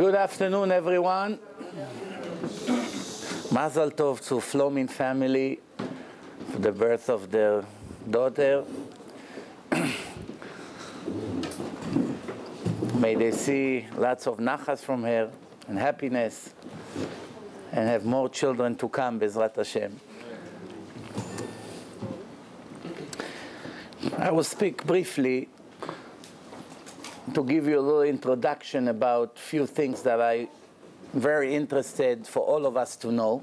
Good afternoon, everyone. Mazel tov to Flomin family for the birth of their daughter. May they see lots of nachas from her and happiness and have more children to come, Bezrat Hashem. I will speak briefly to give you a little introduction about few things that I very interested for all of us to know.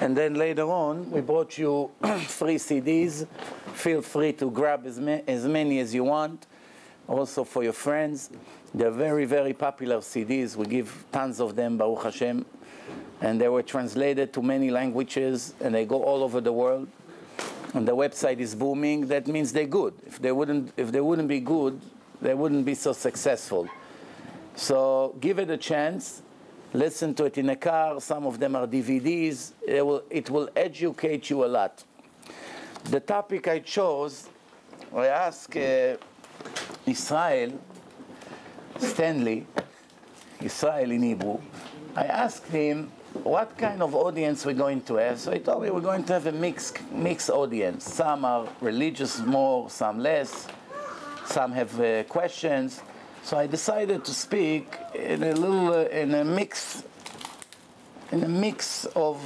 And then later on, we brought you free CDs. Feel free to grab as, ma- as many as you want, also for your friends. They're very, very popular CDs. We give tons of them, Baruch Hashem. And they were translated to many languages, and they go all over the world. And the website is booming. That means they're good. If they wouldn't, if they wouldn't be good, they wouldn't be so successful. So give it a chance. Listen to it in a car. Some of them are DVDs. It will, it will educate you a lot. The topic I chose, I asked uh, Israel, Stanley, Israel in Hebrew, I asked him what kind of audience we're going to have. So he told me we're going to have a mixed, mixed audience. Some are religious more, some less. Some have uh, questions. So I decided to speak in a little, uh, in a mix, in a mix of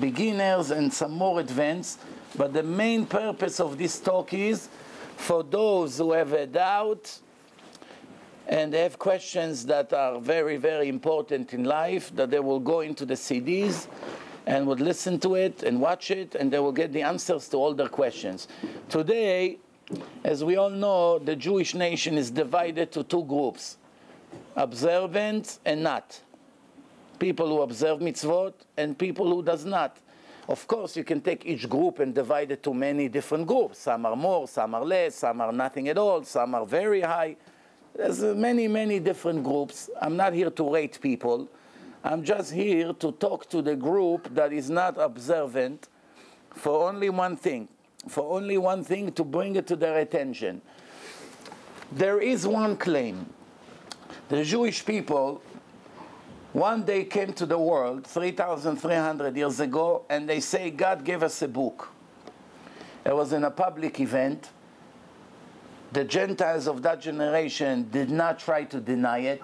beginners and some more advanced. But the main purpose of this talk is for those who have a doubt and have questions that are very, very important in life, that they will go into the CDs and would listen to it and watch it, and they will get the answers to all their questions. Today, as we all know, the Jewish nation is divided to two groups observant and not. People who observe mitzvot and people who does not. Of course, you can take each group and divide it to many different groups. Some are more, some are less, some are nothing at all, some are very high. There's many, many different groups. I'm not here to rate people. I'm just here to talk to the group that is not observant for only one thing, for only one thing to bring it to their attention. There is one claim. The Jewish people one day came to the world 3,300 years ago and they say God gave us a book. It was in a public event. The Gentiles of that generation did not try to deny it.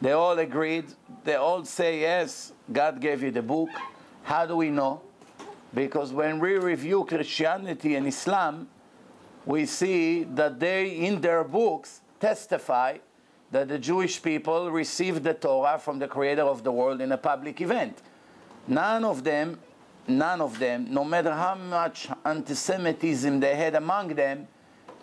They all agreed. They all say, yes, God gave you the book. How do we know? Because when we review Christianity and Islam, we see that they, in their books, testify that the Jewish people received the Torah from the creator of the world in a public event. None of them, none of them, no matter how much anti-Semitism they had among them,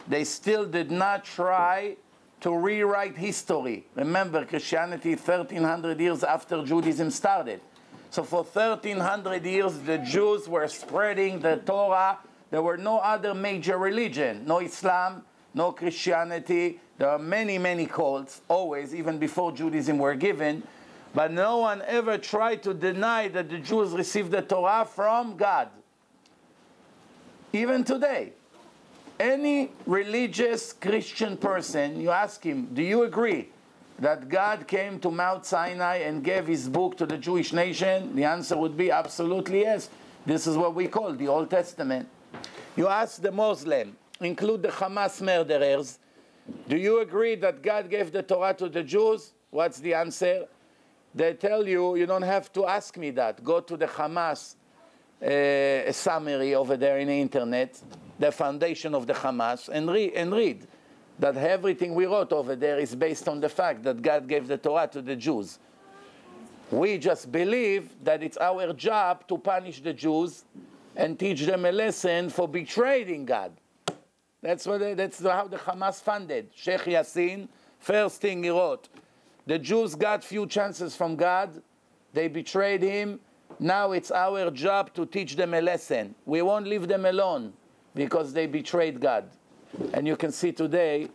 they still did not try to rewrite history. Remember, Christianity 1300 years after Judaism started. So for 1300 years, the Jews were spreading the Torah. There were no other major religion, no Islam, no Christianity. There are many, many cults, always, even before Judaism were given. But no one ever tried to deny that the Jews received the Torah from God. Even today, any religious Christian person, you ask him, do you agree that God came to Mount Sinai and gave his book to the Jewish nation? The answer would be absolutely yes. This is what we call the Old Testament. You ask the Muslim, include the Hamas murderers, do you agree that God gave the Torah to the Jews? What's the answer? They tell you, you don't have to ask me that. Go to the Hamas uh, summary over there in the internet, the foundation of the Hamas, and, re- and read that everything we wrote over there is based on the fact that God gave the Torah to the Jews. We just believe that it's our job to punish the Jews and teach them a lesson for betraying God. That's, what they, that's how the Hamas funded. Sheikh Yassin, first thing he wrote, the Jews got few chances from God, they betrayed him, now it's our job to teach them a lesson. We won't leave them alone because they betrayed God. And you can see today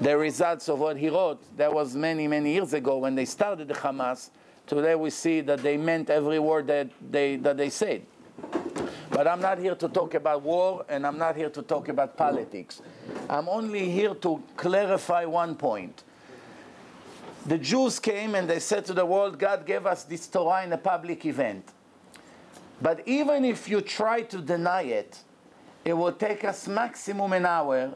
the results of what he wrote. That was many, many years ago when they started the Hamas. Today we see that they meant every word that they, that they said. But I'm not here to talk about war and I'm not here to talk about politics. I'm only here to clarify one point. The Jews came and they said to the world, God gave us this Torah in a public event. But even if you try to deny it, it will take us maximum an hour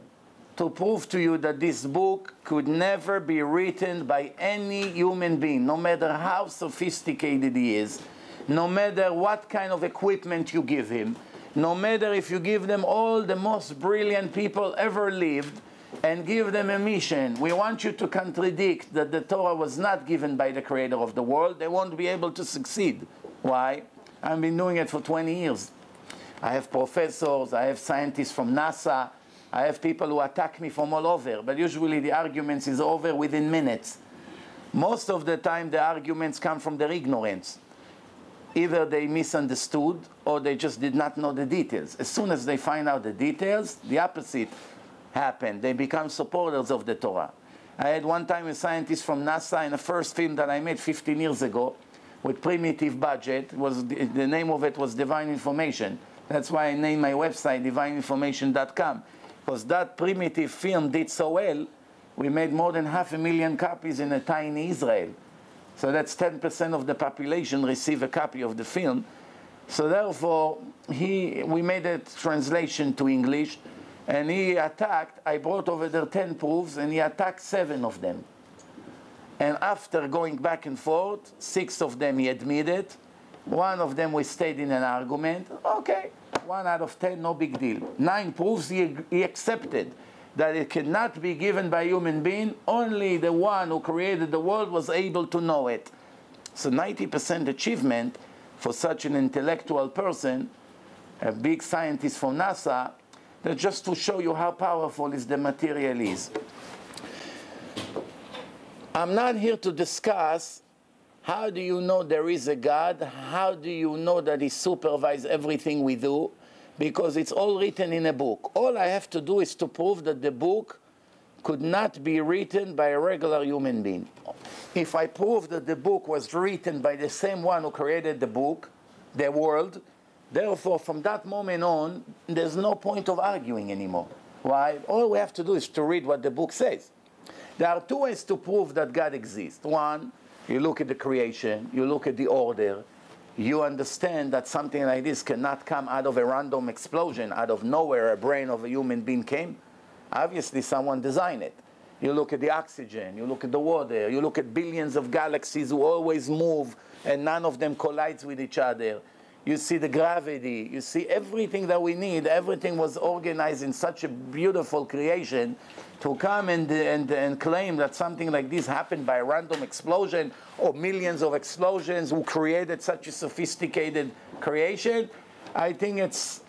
to prove to you that this book could never be written by any human being, no matter how sophisticated he is, no matter what kind of equipment you give him, no matter if you give them all the most brilliant people ever lived and give them a mission. We want you to contradict that the Torah was not given by the creator of the world. They won't be able to succeed. Why? I've been doing it for 20 years. I have professors, I have scientists from NASA, I have people who attack me from all over, but usually the arguments is over within minutes. Most of the time the arguments come from their ignorance. Either they misunderstood or they just did not know the details. As soon as they find out the details, the opposite happened. They become supporters of the Torah. I had one time a scientist from NASA in the first film that I made 15 years ago with primitive budget. Was the, the name of it was Divine Information. That's why I named my website divineinformation.com. Because that primitive film did so well, we made more than half a million copies in a tiny Israel. So that's 10% of the population receive a copy of the film. So therefore, he, we made a translation to English, and he attacked, I brought over there 10 proofs, and he attacked seven of them. And after going back and forth, six of them he admitted, one of them we stayed in an argument. Okay, one out of ten, no big deal. Nine proofs he, he accepted that it cannot be given by human being. Only the one who created the world was able to know it. So 90% achievement for such an intellectual person, a big scientist from NASA, that just to show you how powerful is the material is. I'm not here to discuss how do you know there is a God? How do you know that He supervises everything we do? Because it's all written in a book. All I have to do is to prove that the book could not be written by a regular human being. If I prove that the book was written by the same one who created the book, the world, therefore from that moment on, there's no point of arguing anymore. Why? All we have to do is to read what the book says. There are two ways to prove that God exists. One, you look at the creation, you look at the order, you understand that something like this cannot come out of a random explosion, out of nowhere, a brain of a human being came. Obviously, someone designed it. You look at the oxygen, you look at the water, you look at billions of galaxies who always move and none of them collides with each other. You see the gravity, you see everything that we need, everything was organized in such a beautiful creation to come and, and, and claim that something like this happened by a random explosion or millions of explosions who created such a sophisticated creation, I think it's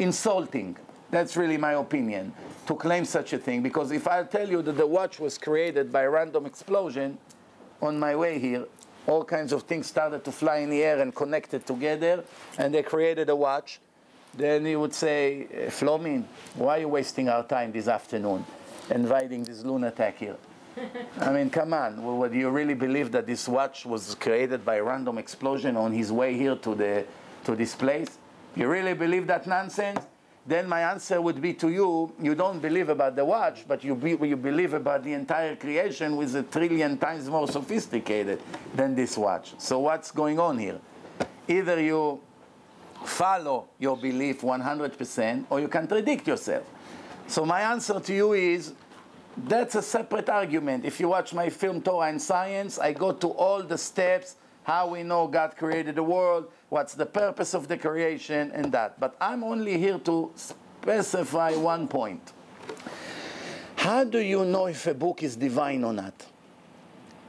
insulting. That's really my opinion, to claim such a thing. Because if I tell you that the watch was created by a random explosion, on my way here, all kinds of things started to fly in the air and connected together, and they created a watch. Then he would say, eh, Flomin, why are you wasting our time this afternoon? inviting this lunatic here. I mean, come on. Well, do you really believe that this watch was created by a random explosion on his way here to, the, to this place? You really believe that nonsense? Then my answer would be to you, you don't believe about the watch, but you, be, you believe about the entire creation with a trillion times more sophisticated than this watch. So what's going on here? Either you follow your belief 100% or you contradict yourself. So my answer to you is that's a separate argument. If you watch my film Torah and Science, I go to all the steps, how we know God created the world, what's the purpose of the creation, and that. But I'm only here to specify one point. How do you know if a book is divine or not?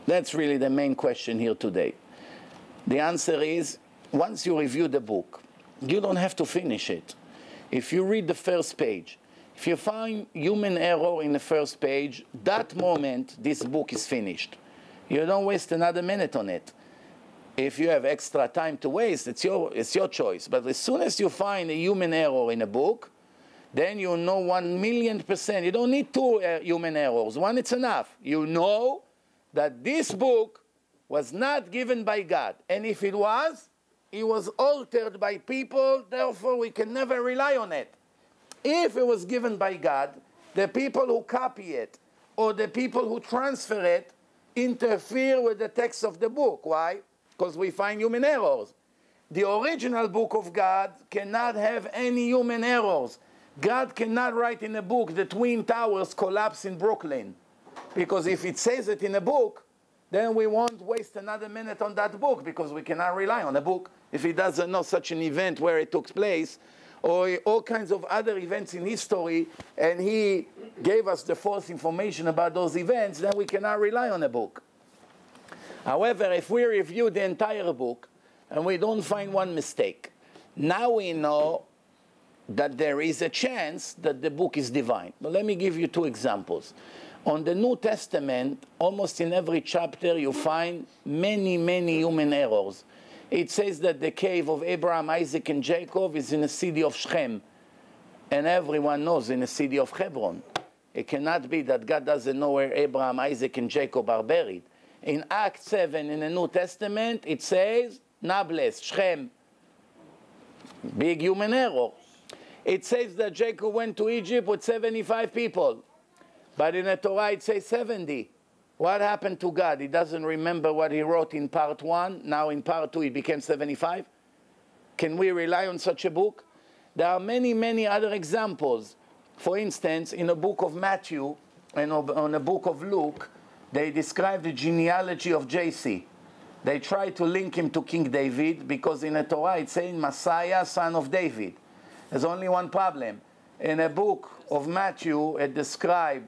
That's really the main question here today. The answer is once you review the book, you don't have to finish it. If you read the first page, if you find human error in the first page, that moment this book is finished. You don't waste another minute on it. If you have extra time to waste, it's your, it's your choice. But as soon as you find a human error in a book, then you know one million percent. You don't need two uh, human errors. One, it's enough. You know that this book was not given by God. And if it was, it was altered by people, therefore we can never rely on it. If it was given by God, the people who copy it or the people who transfer it, interfere with the text of the book. Why? Because we find human errors. The original book of God cannot have any human errors. God cannot write in a book the Twin Towers collapse in Brooklyn. Because if it says it in a book, then we won't waste another minute on that book because we cannot rely on a book if it doesn't know such an event where it took place or all kinds of other events in history and he gave us the false information about those events, then we cannot rely on a book. However, if we review the entire book and we don't find one mistake, now we know that there is a chance that the book is divine. But let me give you two examples. On the New Testament, almost in every chapter, you find many, many human errors. It says that the cave of Abraham, Isaac, and Jacob is in the city of Shechem. And everyone knows in the city of Hebron. It cannot be that God doesn't know where Abraham, Isaac, and Jacob are buried. In Act 7 in the New Testament, it says Nablus, Shechem. Big human error. It says that Jacob went to Egypt with 75 people. But in the Torah it says 70. What happened to God? He doesn't remember what he wrote in part 1. Now in part 2 he became 75. Can we rely on such a book? There are many, many other examples. For instance, in the book of Matthew and on the book of Luke, they describe the genealogy of JC. They try to link him to King David because in the Torah it's saying Messiah, son of David. There's only one problem. In a book of Matthew, it describes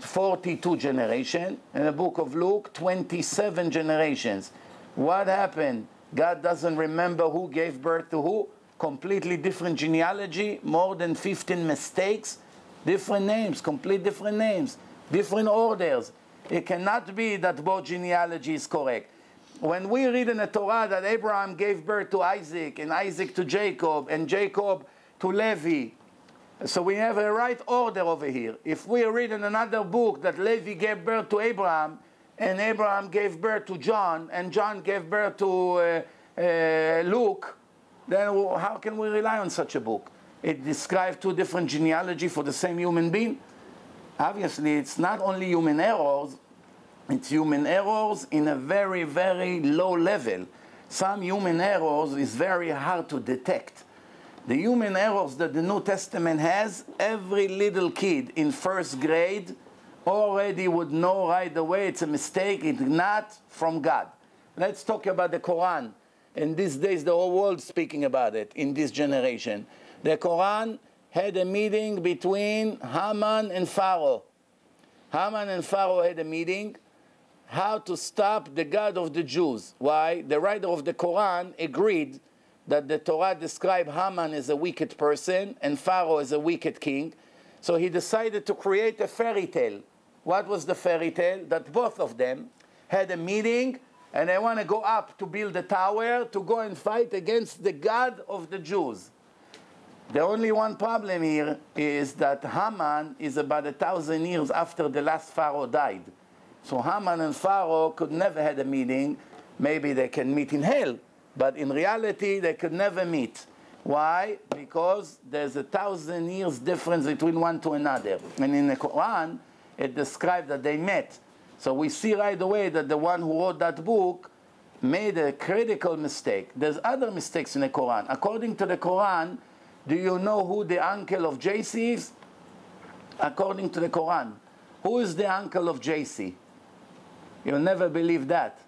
42 generations. In the book of Luke, 27 generations. What happened? God doesn't remember who gave birth to who. Completely different genealogy, more than 15 mistakes, different names, complete different names, different orders. It cannot be that both genealogy is correct. When we read in the Torah that Abraham gave birth to Isaac, and Isaac to Jacob, and Jacob to Levi, so we have a right order over here. If we read in another book that Levi gave birth to Abraham, and Abraham gave birth to John, and John gave birth to uh, uh, Luke, then how can we rely on such a book? It describes two different genealogy for the same human being. Obviously, it's not only human errors, it's human errors in a very, very low level. Some human errors is very hard to detect. The human errors that the New Testament has, every little kid in first grade already would know right away it's a mistake, it's not from God. Let's talk about the Quran. In these days, the whole world speaking about it in this generation. The Quran had a meeting between Haman and Pharaoh. Haman and Pharaoh had a meeting how to stop the God of the Jews. Why? The writer of the Quran agreed that the Torah described Haman as a wicked person and Pharaoh as a wicked king. So he decided to create a fairy tale. What was the fairy tale? That both of them had a meeting and they want to go up to build a tower to go and fight against the God of the Jews. The only one problem here is that Haman is about a thousand years after the last Pharaoh died. So Haman and Pharaoh could never had a meeting. Maybe they can meet in hell, but in reality, they could never meet. Why? Because there's a thousand years difference between one to another. And in the Quran, it describes that they met. So we see right away that the one who wrote that book made a critical mistake. There's other mistakes in the Quran. According to the Quran, do you know who the uncle of JC is? According to the Quran. Who is the uncle of JC? You'll never believe that.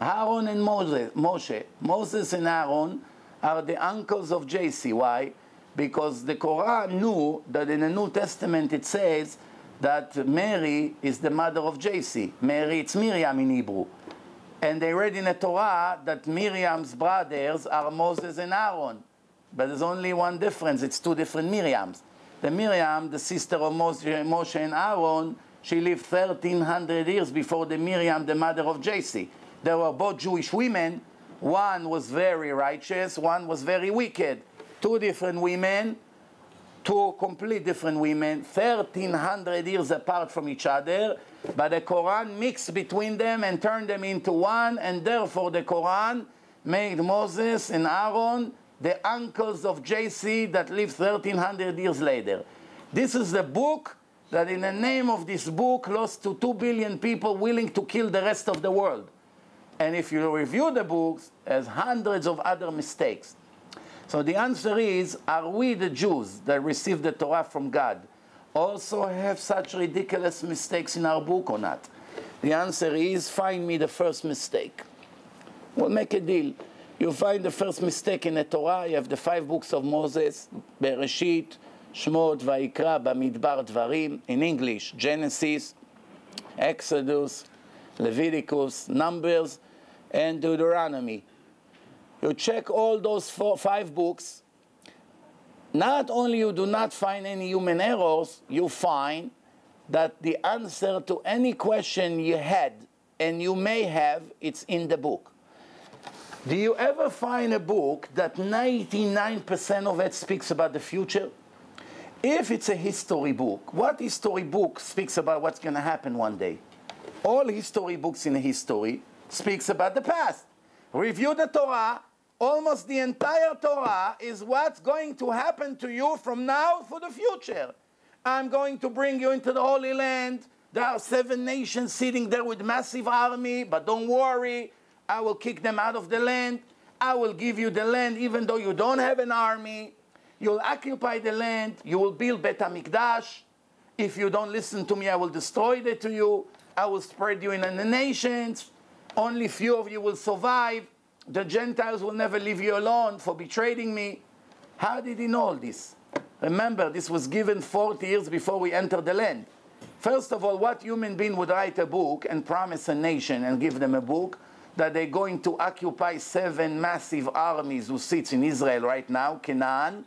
Aaron and Moses, Moshe. Moses and Aaron are the uncles of JC. Why? Because the Quran knew that in the New Testament it says that Mary is the mother of JC. Mary, it's Miriam in Hebrew. And they read in the Torah that Miriam's brothers are Moses and Aaron. But there's only one difference. It's two different Miriams. The Miriam, the sister of Moshe, Moshe and Aaron, she lived 1300 years before the Miriam, the mother of JC. They were both Jewish women. One was very righteous, one was very wicked. Two different women, two complete different women, 1300 years apart from each other, but the Quran mixed between them and turned them into one, and therefore the Quran made Moses and Aaron the uncles of JC that lived 1300 years later. This is the book that in the name of this book lost to 2 billion people willing to kill the rest of the world. And if you review the books, there's hundreds of other mistakes. So the answer is, are we the Jews that received the Torah from God also have such ridiculous mistakes in our book or not? The answer is, find me the first mistake. We'll make a deal. You find the first mistake in the Torah, you have the five books of Moses, Bereshit, Shmot, Vayikra, Bamidbar, Dvarim, in English, Genesis, Exodus, Leviticus, Numbers, and Deuteronomy. You check all those four, five books. Not only you do not find any human errors, you find that the answer to any question you had and you may have, it's in the book. Do you ever find a book that 99% of it speaks about the future? If it's a history book, what history book speaks about what's going to happen one day? All history books in history speaks about the past. Review the Torah, almost the entire Torah is what's going to happen to you from now for the future. I'm going to bring you into the Holy Land. There are seven nations sitting there with massive army, but don't worry, I will kick them out of the land. I will give you the land even though you don't have an army. You'll occupy the land. You will build Bet HaMikdash. If you don't listen to me, I will destroy it to you. I will spread you in the nations. Only few of you will survive. The Gentiles will never leave you alone for betraying me. How did he know all this? Remember, this was given 40 years before we entered the land. First of all, what human being would write a book and promise a nation and give them a book that they're going to occupy seven massive armies who sits in Israel right now, Canaan,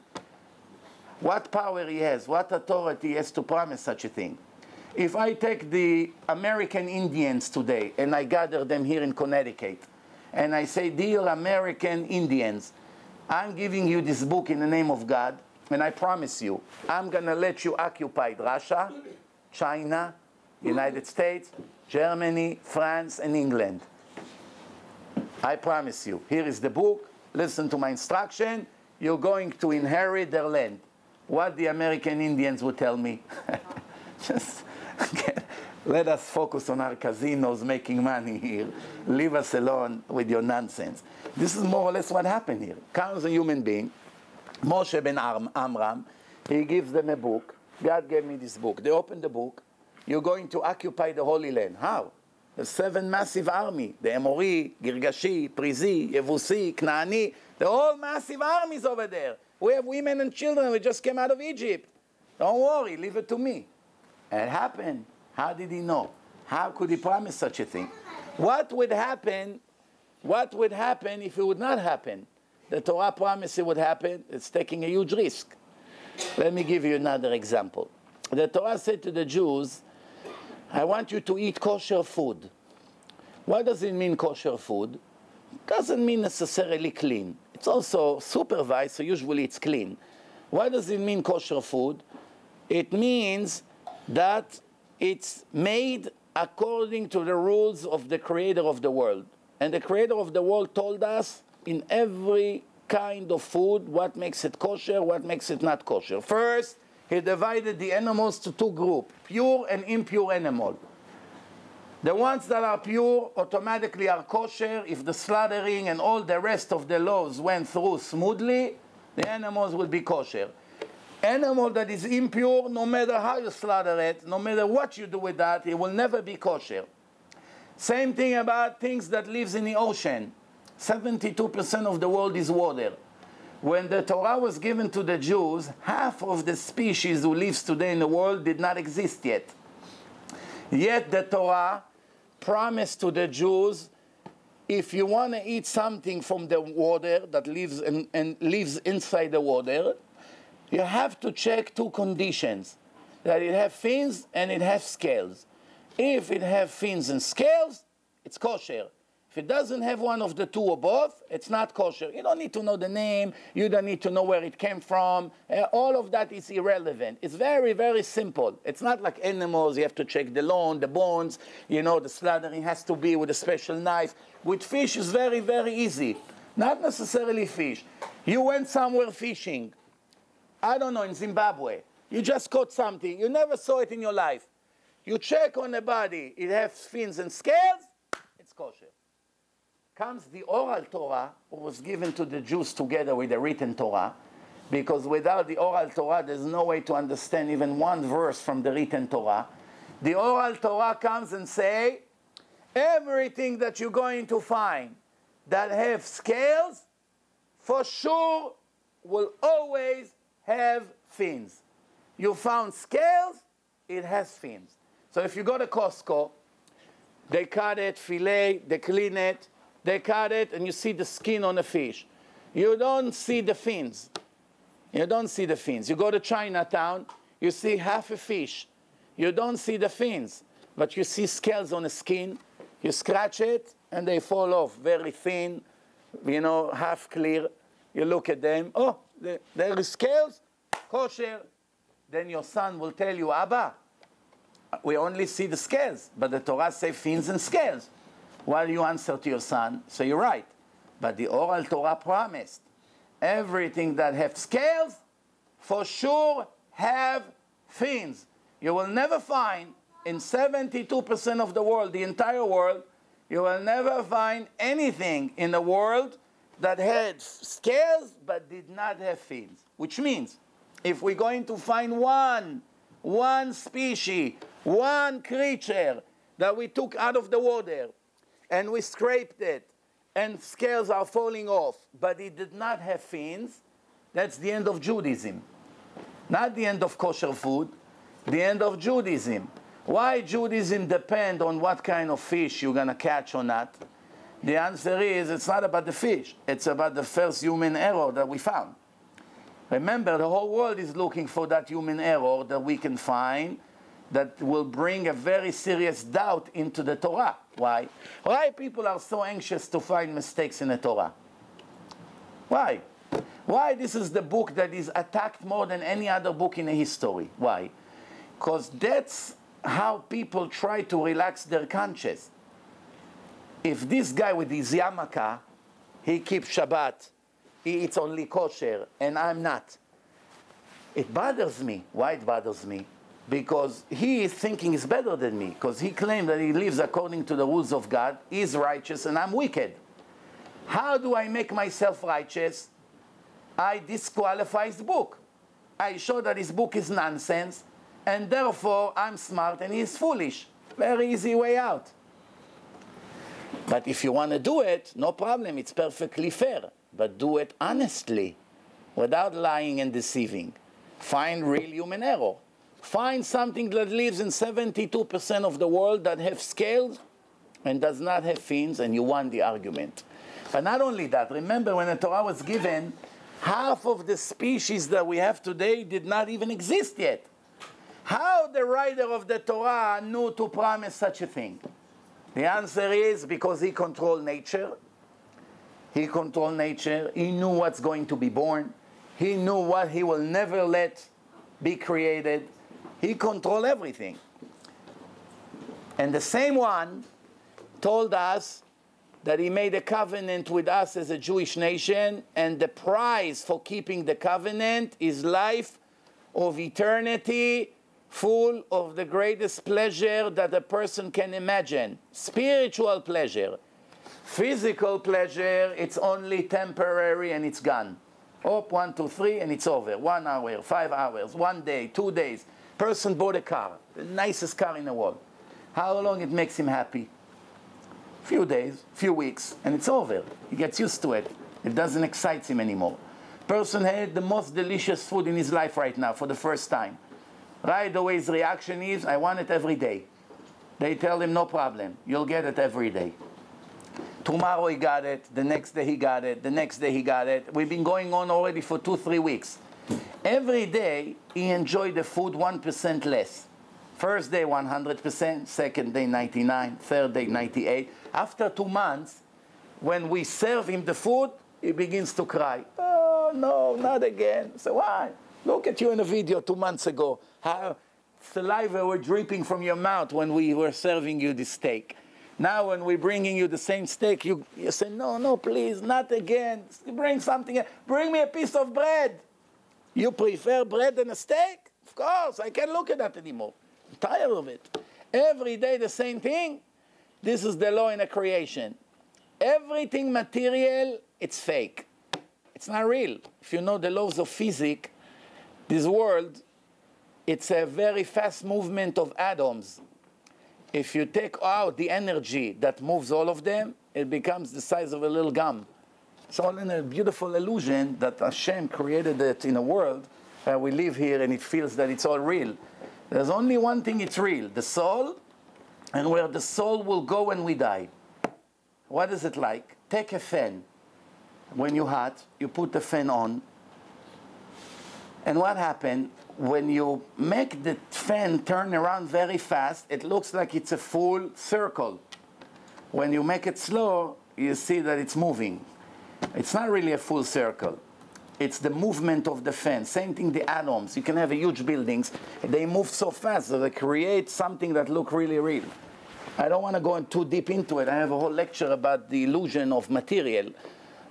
what power he has, what authority he has to promise such a thing. If I take the American Indians today and I gather them here in Connecticut, and I say, Dear American Indians, I'm giving you this book in the name of God, and I promise you, I'm going to let you occupy Russia, China, United States, Germany, France, and England. I promise you. Here is the book. Listen to my instruction. You're going to inherit their land what the American Indians would tell me. Just let us focus on our casinos making money here. Leave us alone with your nonsense. This is more or less what happened here. Comes a human being, Moshe ben Amram, he gives them a book. God gave me this book. They open the book. You're going to occupy the Holy Land. How? The seven massive army. The Emori, Girgashi, Prizi, Yevusi, Knaani. They're all massive armies over there. We have women and children. We just came out of Egypt. Don't worry, leave it to me. And it happened. How did he know? How could he promise such a thing? What would happen? What would happen if it would not happen? The Torah promised it would happen. It's taking a huge risk. Let me give you another example. The Torah said to the Jews, I want you to eat kosher food. What does it mean, kosher food? Doesn't mean necessarily clean. It's also supervised, so usually it's clean. What does it mean, kosher food? It means that it's made according to the rules of the creator of the world. And the creator of the world told us in every kind of food what makes it kosher, what makes it not kosher. First, he divided the animals to two groups, pure and impure animal. The ones that are pure automatically are kosher. If the slaughtering and all the rest of the laws went through smoothly, the animals will be kosher. Animal that is impure, no matter how you slaughter it, no matter what you do with that, it will never be kosher. Same thing about things that lives in the ocean. 72% of the world is water. When the Torah was given to the Jews, half of the species who lives today in the world did not exist yet. Yet the Torah promised to the Jews if you want to eat something from the water that lives in, and lives inside the water, you have to check two conditions that it has fins and it has scales. If it has fins and scales, it's kosher. If it doesn't have one of the two both, it's not kosher. You don't need to know the name. You don't need to know where it came from. Uh, all of that is irrelevant. It's very, very simple. It's not like animals. You have to check the loin, the bones. You know, the slaughtering has to be with a special knife. With fish, it's very, very easy. Not necessarily fish. You went somewhere fishing. I don't know, in Zimbabwe. You just caught something. You never saw it in your life. You check on the body, it has fins and scales, it's kosher. Comes the oral Torah, who was given to the Jews together with the written Torah, because without the oral Torah, there's no way to understand even one verse from the written Torah. The oral Torah comes and say, everything that you're going to find that have scales, for sure will always have fins. You found scales, it has fins. So if you go to Costco, they cut it, fillet, they clean it, they cut it, and you see the skin on the fish. You don't see the fins. You don't see the fins. You go to Chinatown, you see half a fish. You don't see the fins, but you see scales on the skin. You scratch it, and they fall off, very thin, you know, half clear. You look at them, oh, there are scales, kosher. Then your son will tell you, Abba, we only see the scales, but the Torah says fins and scales. While you answer to your son, so you're right. But the oral Torah promised everything that have scales, for sure have fins. You will never find in 72% of the world, the entire world, you will never find anything in the world that had scales but did not have fins. Which means, if we're going to find one, one species, one creature that we took out of the water and we scraped it and scales are falling off, but it did not have fins, that's the end of Judaism. Not the end of kosher food, the end of Judaism. Why Judaism depend on what kind of fish you're going to catch or not? The answer is it's not about the fish. It's about the first human error that we found. Remember, the whole world is looking for that human error that we can find that will bring a very serious doubt into the Torah. Why? Why people are so anxious to find mistakes in the Torah? Why? Why this is the book that is attacked more than any other book in the history? Why? Because that's how people try to relax their conscience. If this guy with his yarmulke, he keeps Shabbat, he eats only kosher, and I'm not, it bothers me. Why it bothers me? Because he is thinking he's better than me, because he claims that he lives according to the rules of God, he's righteous, and I'm wicked. How do I make myself righteous? I disqualify his book. I show that his book is nonsense, and therefore I'm smart and he's foolish. Very easy way out. But if you want to do it, no problem, it's perfectly fair. But do it honestly, without lying and deceiving. Find real human error. Find something that lives in 72% of the world that have scales and does not have fins, and you won the argument. But not only that, remember when the Torah was given, half of the species that we have today did not even exist yet. How the writer of the Torah knew to promise such a thing? The answer is because he controlled nature. He controlled nature. He knew what's going to be born. He knew what he will never let be created. He controlled everything. And the same one told us that he made a covenant with us as a Jewish nation, and the prize for keeping the covenant is life of eternity full of the greatest pleasure that a person can imagine. Spiritual pleasure. Physical pleasure, it's only temporary and it's gone. Up, one, two, three, and it's over. One hour, five hours, one day, two days. Person bought a car, the nicest car in the world. How long it makes him happy? Few days, few weeks, and it's over. He gets used to it. It doesn't excite him anymore. Person had the most delicious food in his life right now for the first time. Right away, his reaction is, I want it every day. They tell him, no problem, you'll get it every day. Tomorrow he got it, the next day he got it, the next day he got it. We've been going on already for two, three weeks. Every day he enjoyed the food 1% less. First day 100%, second day 99, third day 98. After two months, when we serve him the food, he begins to cry. Oh no, not again. So why? Look at you in a video two months ago. How saliva were dripping from your mouth when we were serving you the steak. Now when we're bringing you the same steak, you, you say, no, no, please, not again. Bring something. Bring me a piece of bread. You prefer bread than a steak? Of course, I can't look at that anymore. I'm tired of it. Every day the same thing. This is the law in a creation. Everything material, it's fake. It's not real. If you know the laws of physics, this world, it's a very fast movement of atoms. If you take out the energy that moves all of them, it becomes the size of a little gum. It's all in a beautiful illusion that Hashem created it in a world where we live here and it feels that it's all real. There's only one thing it's real, the soul, and where the soul will go when we die. What is it like? Take a fan. When you're hot, you put the fan on. And what happened? When you make the fan turn around very fast, it looks like it's a full circle. When you make it slow, you see that it's moving. It's not really a full circle. It's the movement of the fan. Same thing, the atoms. You can have huge buildings. They move so fast that they create something that look really real. I don't want to go too deep into it. I have a whole lecture about the illusion of material.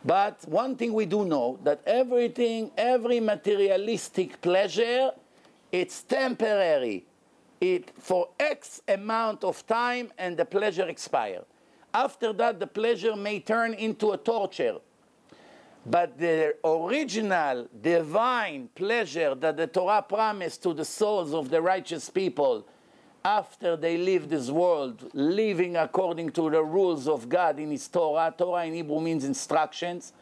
But one thing we do know, that everything, every materialistic pleasure, it's temporary. It for X amount of time and the pleasure expire. After that, the pleasure may turn into a torture. But the original divine pleasure that the Torah promised to the souls of the righteous people after they leave this world, living according to the rules of God in His Torah, Torah in Hebrew means instructions,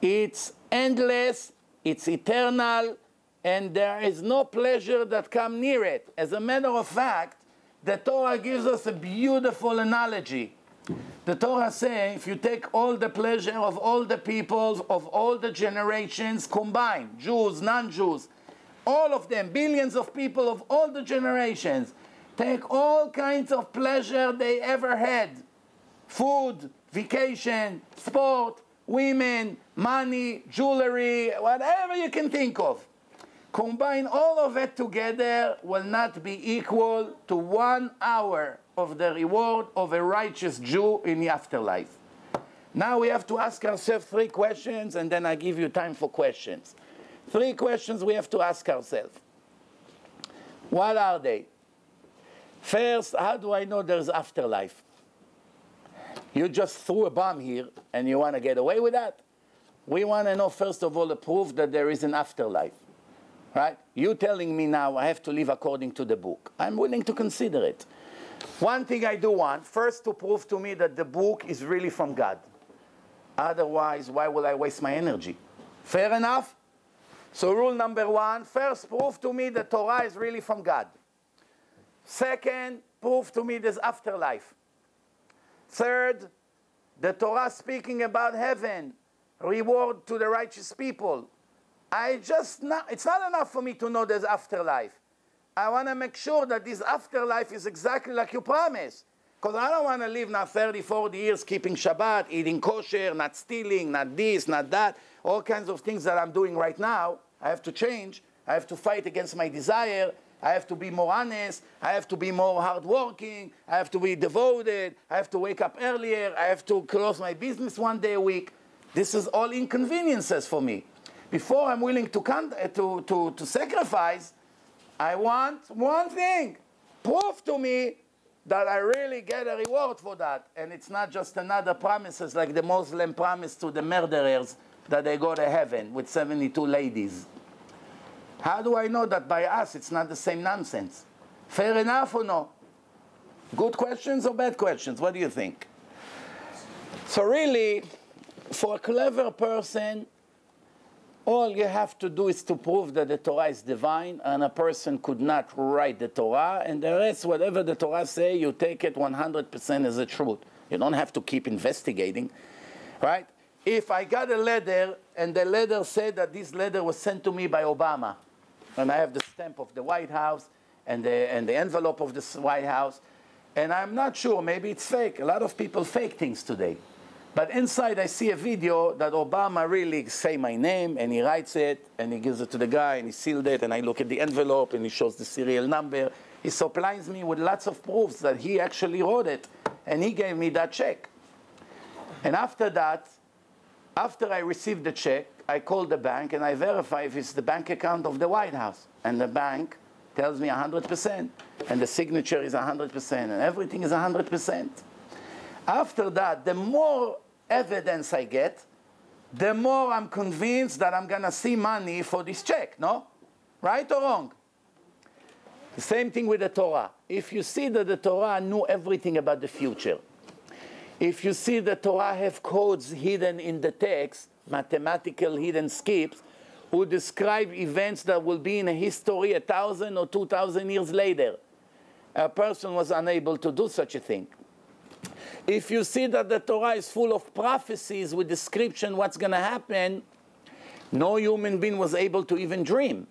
it's endless, it's eternal, and there is no pleasure that come near it. As a matter of fact, the Torah gives us a beautiful analogy. The Torah says if you take all the pleasure of all the peoples, of all the generations combined, Jews, non-Jews, all of them, billions of people of all the generations, take all kinds of pleasure they ever had. Food, vacation, sport, women, money, jewelry, whatever you can think of. Combine all of it together will not be equal to one hour of the reward of a righteous Jew in the afterlife. Now we have to ask ourselves three questions, and then I give you time for questions. Three questions we have to ask ourselves. What are they? First, how do I know there's afterlife? You just threw a bomb here, and you want to get away with that? We want to know, first of all, the proof that there is an afterlife. Right? You telling me now I have to live according to the book. I'm willing to consider it. One thing I do want, first to prove to me that the book is really from God. Otherwise, why will I waste my energy? Fair enough? So rule number one, first prove to me that Torah is really from God. Second, prove to me there's afterlife. Third, the Torah speaking about heaven, reward to the righteous people. I just not, it's not enough for me to know there's afterlife. I want to make sure that this afterlife is exactly like you promised. Because I don't want to live now 30, 40 years keeping Shabbat, eating kosher, not stealing, not this, not that, all kinds of things that I'm doing right now. I have to change. I have to fight against my desire. I have to be more honest. I have to be more hardworking. I have to be devoted. I have to wake up earlier. I have to close my business one day a week. This is all inconveniences for me. Before I'm willing to, uh, to, to, to sacrifice, I want one thing. Prove to me that I really get a reward for that. And it's not just another promises like the Muslim promise to the murderers that they go to heaven with 72 ladies. How do I know that by us it's not the same nonsense? Fair enough or no? Good questions or bad questions? What do you think? So really, for a clever person, all you have to do is to prove that the Torah is divine and a person could not write the Torah and the rest, whatever the Torah say, you take it 100% as a truth. You don't have to keep investigating, right? If I got a letter and the letter said that this letter was sent to me by Obama and I have the stamp of the White House and the, and the envelope of the White House and I'm not sure, maybe it's fake. A lot of people fake things today. But inside, I see a video that Obama really say my name, and he writes it, and he gives it to the guy, and he sealed it, and I look at the envelope, and he shows the serial number. He supplies me with lots of proofs that he actually wrote it, and he gave me that check. And after that, after I received the check, I called the bank, and I verify if it's the bank account of the White House. And the bank tells me 100%, and the signature is 100%, and everything is 100%. After that, the more evidence I get, the more I'm convinced that I'm going to see money for this check, no? Right or wrong? The same thing with the Torah. If you see that the Torah knew everything about the future, if you see the Torah have codes hidden in the text, mathematical hidden skips, who describe events that will be in history a thousand or two thousand years later, a person was unable to do such a thing. If you see that the Torah is full of prophecies with description what's going to happen, no human being was able to even dream.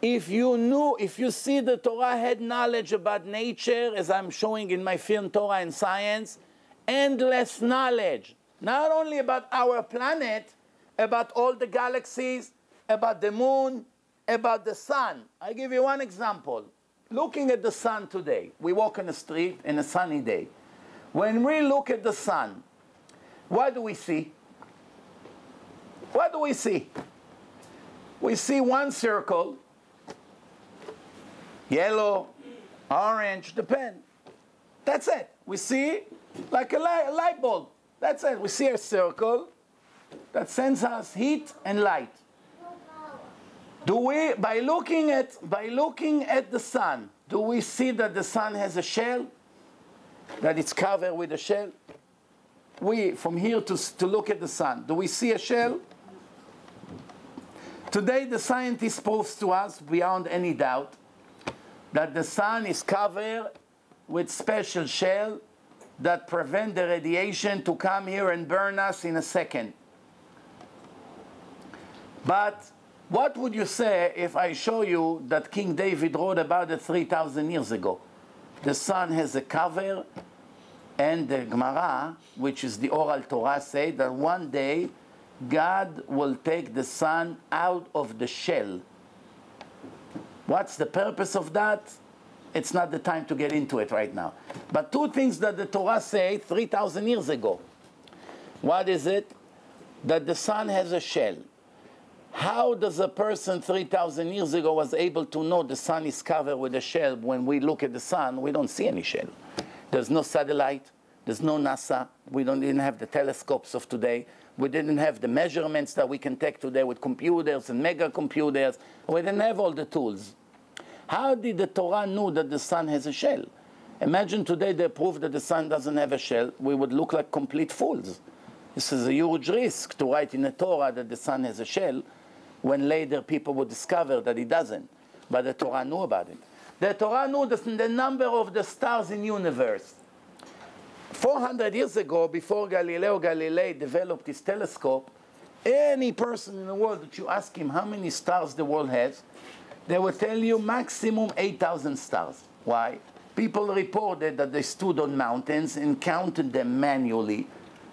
If you knew, if you see the Torah had knowledge about nature, as I'm showing in my film Torah and Science, endless knowledge, not only about our planet, about all the galaxies, about the moon, about the sun. I give you one example. Looking at the sun today, we walk on the street in a sunny day. When we look at the sun, what do we see? What do we see? We see one circle, yellow, orange, depend. That's it. We see like a light, a light bulb. That's it. We see a circle that sends us heat and light. Do we, by looking at, by looking at the sun, do we see that the sun has a shell? That it's covered with a shell? We, from here to, to look at the sun, do we see a shell? Today, the scientists prove to us, beyond any doubt, that the sun is covered with special shell that prevent the radiation to come here and burn us in a second. But what would you say if I show you that King David wrote about it 3,000 years ago? The sun has a cover, and the Gemara, which is the oral Torah, say that one day God will take the sun out of the shell. What's the purpose of that? It's not the time to get into it right now. But two things that the Torah say 3,000 years ago. What is it? That the sun has a shell. How does a person 3,000 years ago was able to know the sun is covered with a shell? When we look at the sun, we don't see any shell. There's no satellite. There's no NASA. We don't even have the telescopes of today. We didn't have the measurements that we can take today with computers and mega computers. We didn't have all the tools. How did the Torah know that the sun has a shell? Imagine today they prove that the sun doesn't have a shell. We would look like complete fools. This is a huge risk to write in the Torah that the sun has a shell when later people would discover that it doesn't. But the Torah knew about it. The Torah knew the, the number of the stars in universe. 400 years ago, before Galileo Galilei developed his telescope, any person in the world that you ask him how many stars the world has, they will tell you maximum 8,000 stars. Why? People reported that they stood on mountains and counted them manually,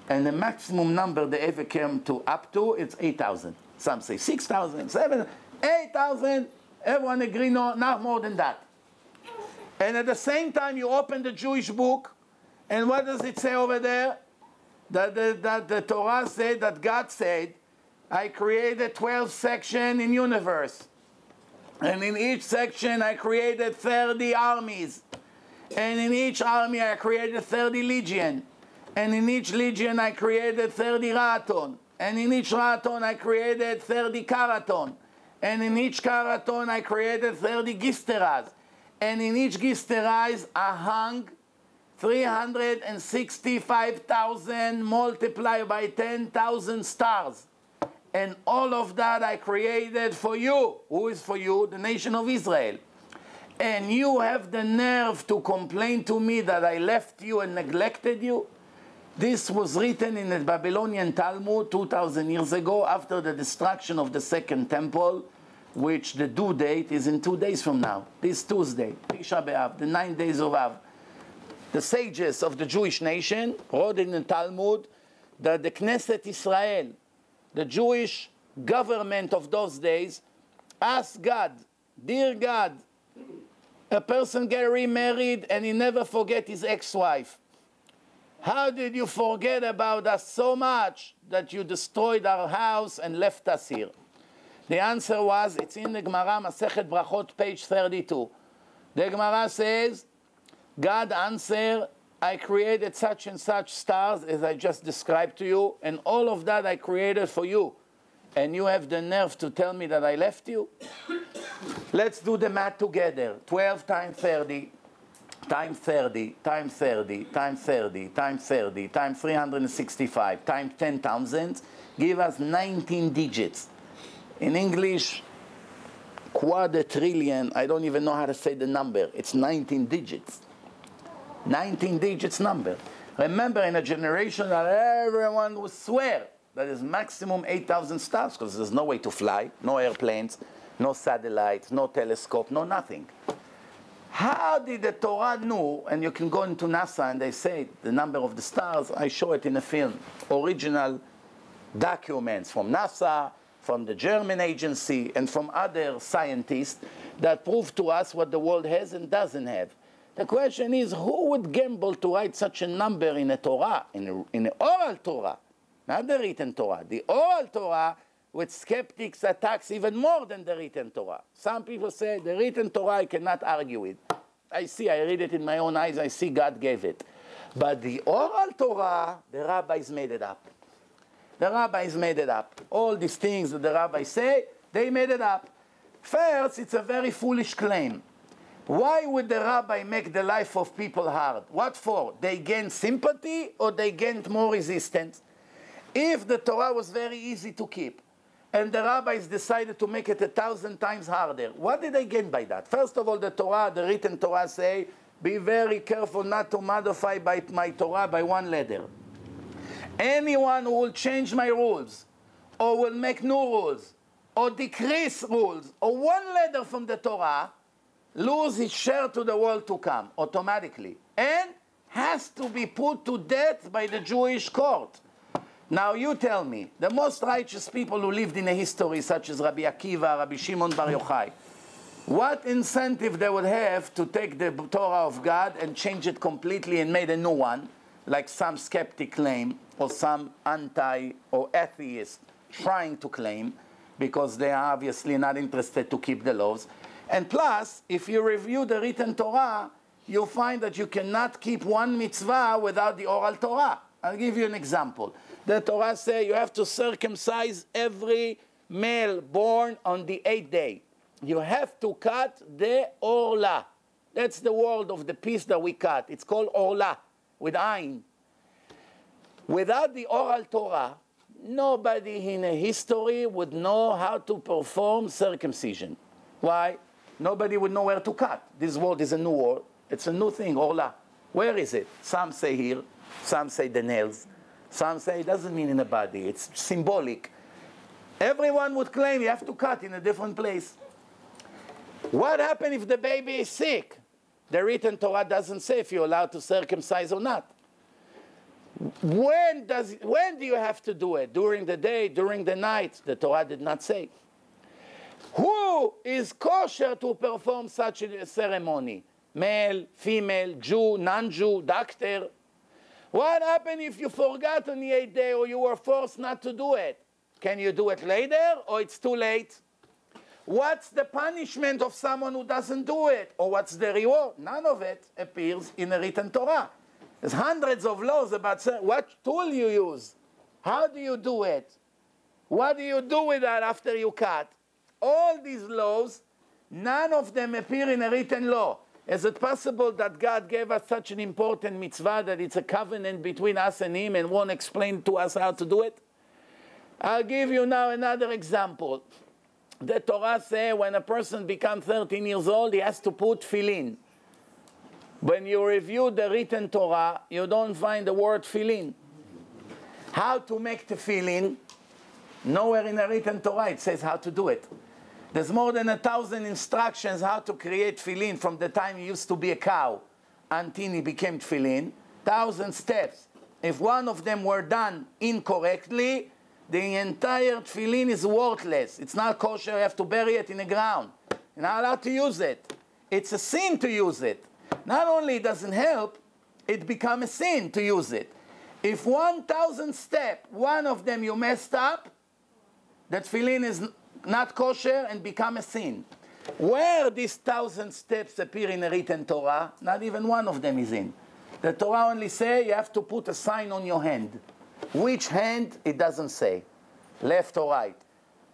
and the maximum number they ever came to up to is 8,000. Some say 6,000, 7,000, 8,000. Everyone agree no, not more than that. And at the same time, you open the Jewish book, and what does it say over there? That the, that the Torah said, that God said, I created 12 sections in universe. And in each section, I created 30 armies. And in each army, I created 30 legion. And in each legion, I created 30 raton. And in each raton I created 30 karaton. And in each karaton I created 30 gisteras. And in each gisteras I hung 365,000 multiplied by 10,000 stars. And all of that I created for you. Who is for you? The nation of Israel. And you have the nerve to complain to me that I left you and neglected you? This was written in the Babylonian Talmud 2,000 years ago after the destruction of the Second Temple, which the due date is in two days from now, this Tuesday, Tisha B'Av, the nine days of Av. The sages of the Jewish nation wrote in the Talmud that the Knesset Israel, the Jewish government of those days, asked God, Dear God, a person get remarried and he never forget his ex-wife. How did you forget about us so much that you destroyed our house and left us here? The answer was, it's in the Gemara, Masechet Brachot, page 32. The Gemara says, God answered, I created such and such stars as I just described to you, and all of that I created for you. And you have the nerve to tell me that I left you? Let's do the math together. 12 times 30 times 30 times 30 times 30 times 30 times 365 times 10,000 give us 19 digits. In English, quadrillion, I don't even know how to say the number. It's 19 digits. 19 digits number. Remember, in a generation that everyone would swear that is maximum 8,000 stars because there's no way to fly, no airplanes, no satellites, no telescope, no nothing. How did the Torah know, and you can go into NASA and they say the number of the stars, I show it in a film, original documents from NASA, from the German agency, and from other scientists that prove to us what the world has and doesn't have. The question is, who would gamble to write such a number in a Torah, in, in an oral Torah, not the written Torah. The oral Torah, with skeptics attacks even more than the written Torah. Some people say the written Torah I cannot argue with. I see, I read it in my own eyes, I see God gave it. But the oral Torah, the rabbis made it up. The rabbis made it up. All these things that the rabbis say, they made it up. First, it's a very foolish claim. Why would the rabbi make the life of people hard? What for? They gain sympathy or they gain more resistance? If the Torah was very easy to keep, and the rabbis decided to make it a thousand times harder, what did they gain by that? First of all, the Torah, the written Torah say, be very careful not to modify by my Torah by one letter. Anyone who will change my rules, or will make new rules, or decrease rules, or one letter from the Torah, lose his share to the world to come automatically, and has to be put to death by the Jewish court. Now you tell me, the most righteous people who lived in a history, such as Rabbi Akiva, Rabbi Shimon Bar Yochai, what incentive they would have to take the Torah of God and change it completely and make a new one, like some skeptic claim, or some anti or atheist trying to claim, because they are obviously not interested to keep the laws. And plus, if you review the written Torah, you'll find that you cannot keep one mitzvah without the oral Torah. I'll give you an example. The Torah says you have to circumcise every male born on the eighth day. You have to cut the orla. That's the word of the piece that we cut. It's called orla, with ein. Without the oral Torah, nobody in history would know how to perform circumcision. Why? Nobody would know where to cut. This word is a new word. It's a new thing, orla. Where is it? Some say here, some say the nails, some say it doesn't mean in the body, it's symbolic. Everyone would claim you have to cut in a different place. What happens if the baby is sick? The written Torah doesn't say if you're allowed to circumcise or not. When, does, when do you have to do it? During the day, during the night? The Torah did not say. Who is kosher to perform such a ceremony? Male, female, Jew, non-Jew, doctor? What happened if you forgot on the eighth day or you were forced not to do it? Can you do it later or it's too late? What's the punishment of someone who doesn't do it? Or what's the reward? None of it appears in the written Torah. There's hundreds of laws about what tool you use. How do you do it? What do you do with that after you cut? All these laws, none of them appear in a written law. Is it possible that God gave us such an important mitzvah that it's a covenant between us and Him and won't explain to us how to do it? I'll give you now another example. The Torah says when a person becomes 13 years old, he has to put tefillin. When you review the written Torah, you don't find the word tefillin. How to make tefillin? Nowhere in the written Torah it says how to do it. There's more than a thousand instructions how to create tefillin from the time he used to be a cow until he became tefillin. Thousand steps. If one of them were done incorrectly, the entire tefillin is worthless. It's not kosher, you have to bury it in the ground. You're not allowed to use it. It's a sin to use it. Not only it doesn't help, it becomes a sin to use it. If 1,000 step, one of them you messed up, that tefillin is not kosher and become a sin. Where these thousand steps appear in a written Torah, not even one of them is in. The Torah only say you have to put a sign on your hand. Which hand, it doesn't say. Left or right.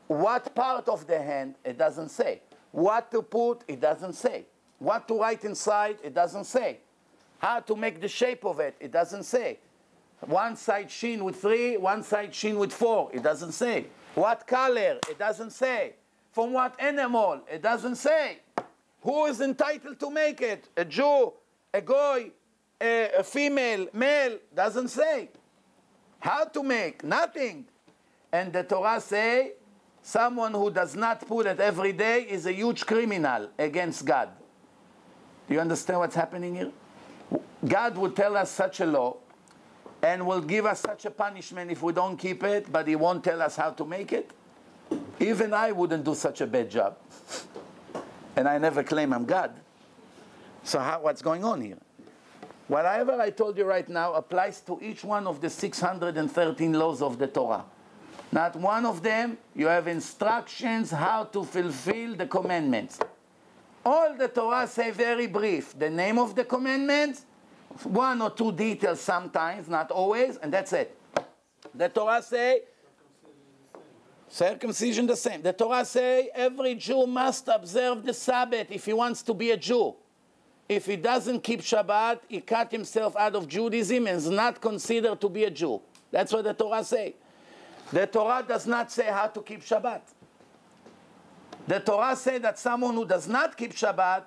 What part of the hand, it doesn't say. What to put, it doesn't say. What to write inside, it doesn't say. How to make the shape of it, it doesn't say. One side shin with three, one side shin with four, it doesn't say. What color, it doesn't say. From what animal, it doesn't say. Who is entitled to make it? A Jew, a goy, a, a female, male, doesn't say. How to make, nothing. And the Torah say, someone who does not put it every day is a huge criminal against God. Do you understand what's happening here? God will tell us such a law and will give us such a punishment if we don't keep it, but He won't tell us how to make it. Even I wouldn't do such a bad job. and I never claim I'm God. So, how, what's going on here? Whatever I told you right now applies to each one of the 613 laws of the Torah. Not one of them, you have instructions how to fulfill the commandments. All the Torah say very brief. The name of the commandments, one or two details sometimes, not always, and that's it. The Torah say, circumcision the same. The Torah say every Jew must observe the Sabbath if he wants to be a Jew. If he doesn't keep Shabbat, he cut himself out of Judaism and is not considered to be a Jew. That's what the Torah say. The Torah does not say how to keep Shabbat. The Torah says that someone who does not keep Shabbat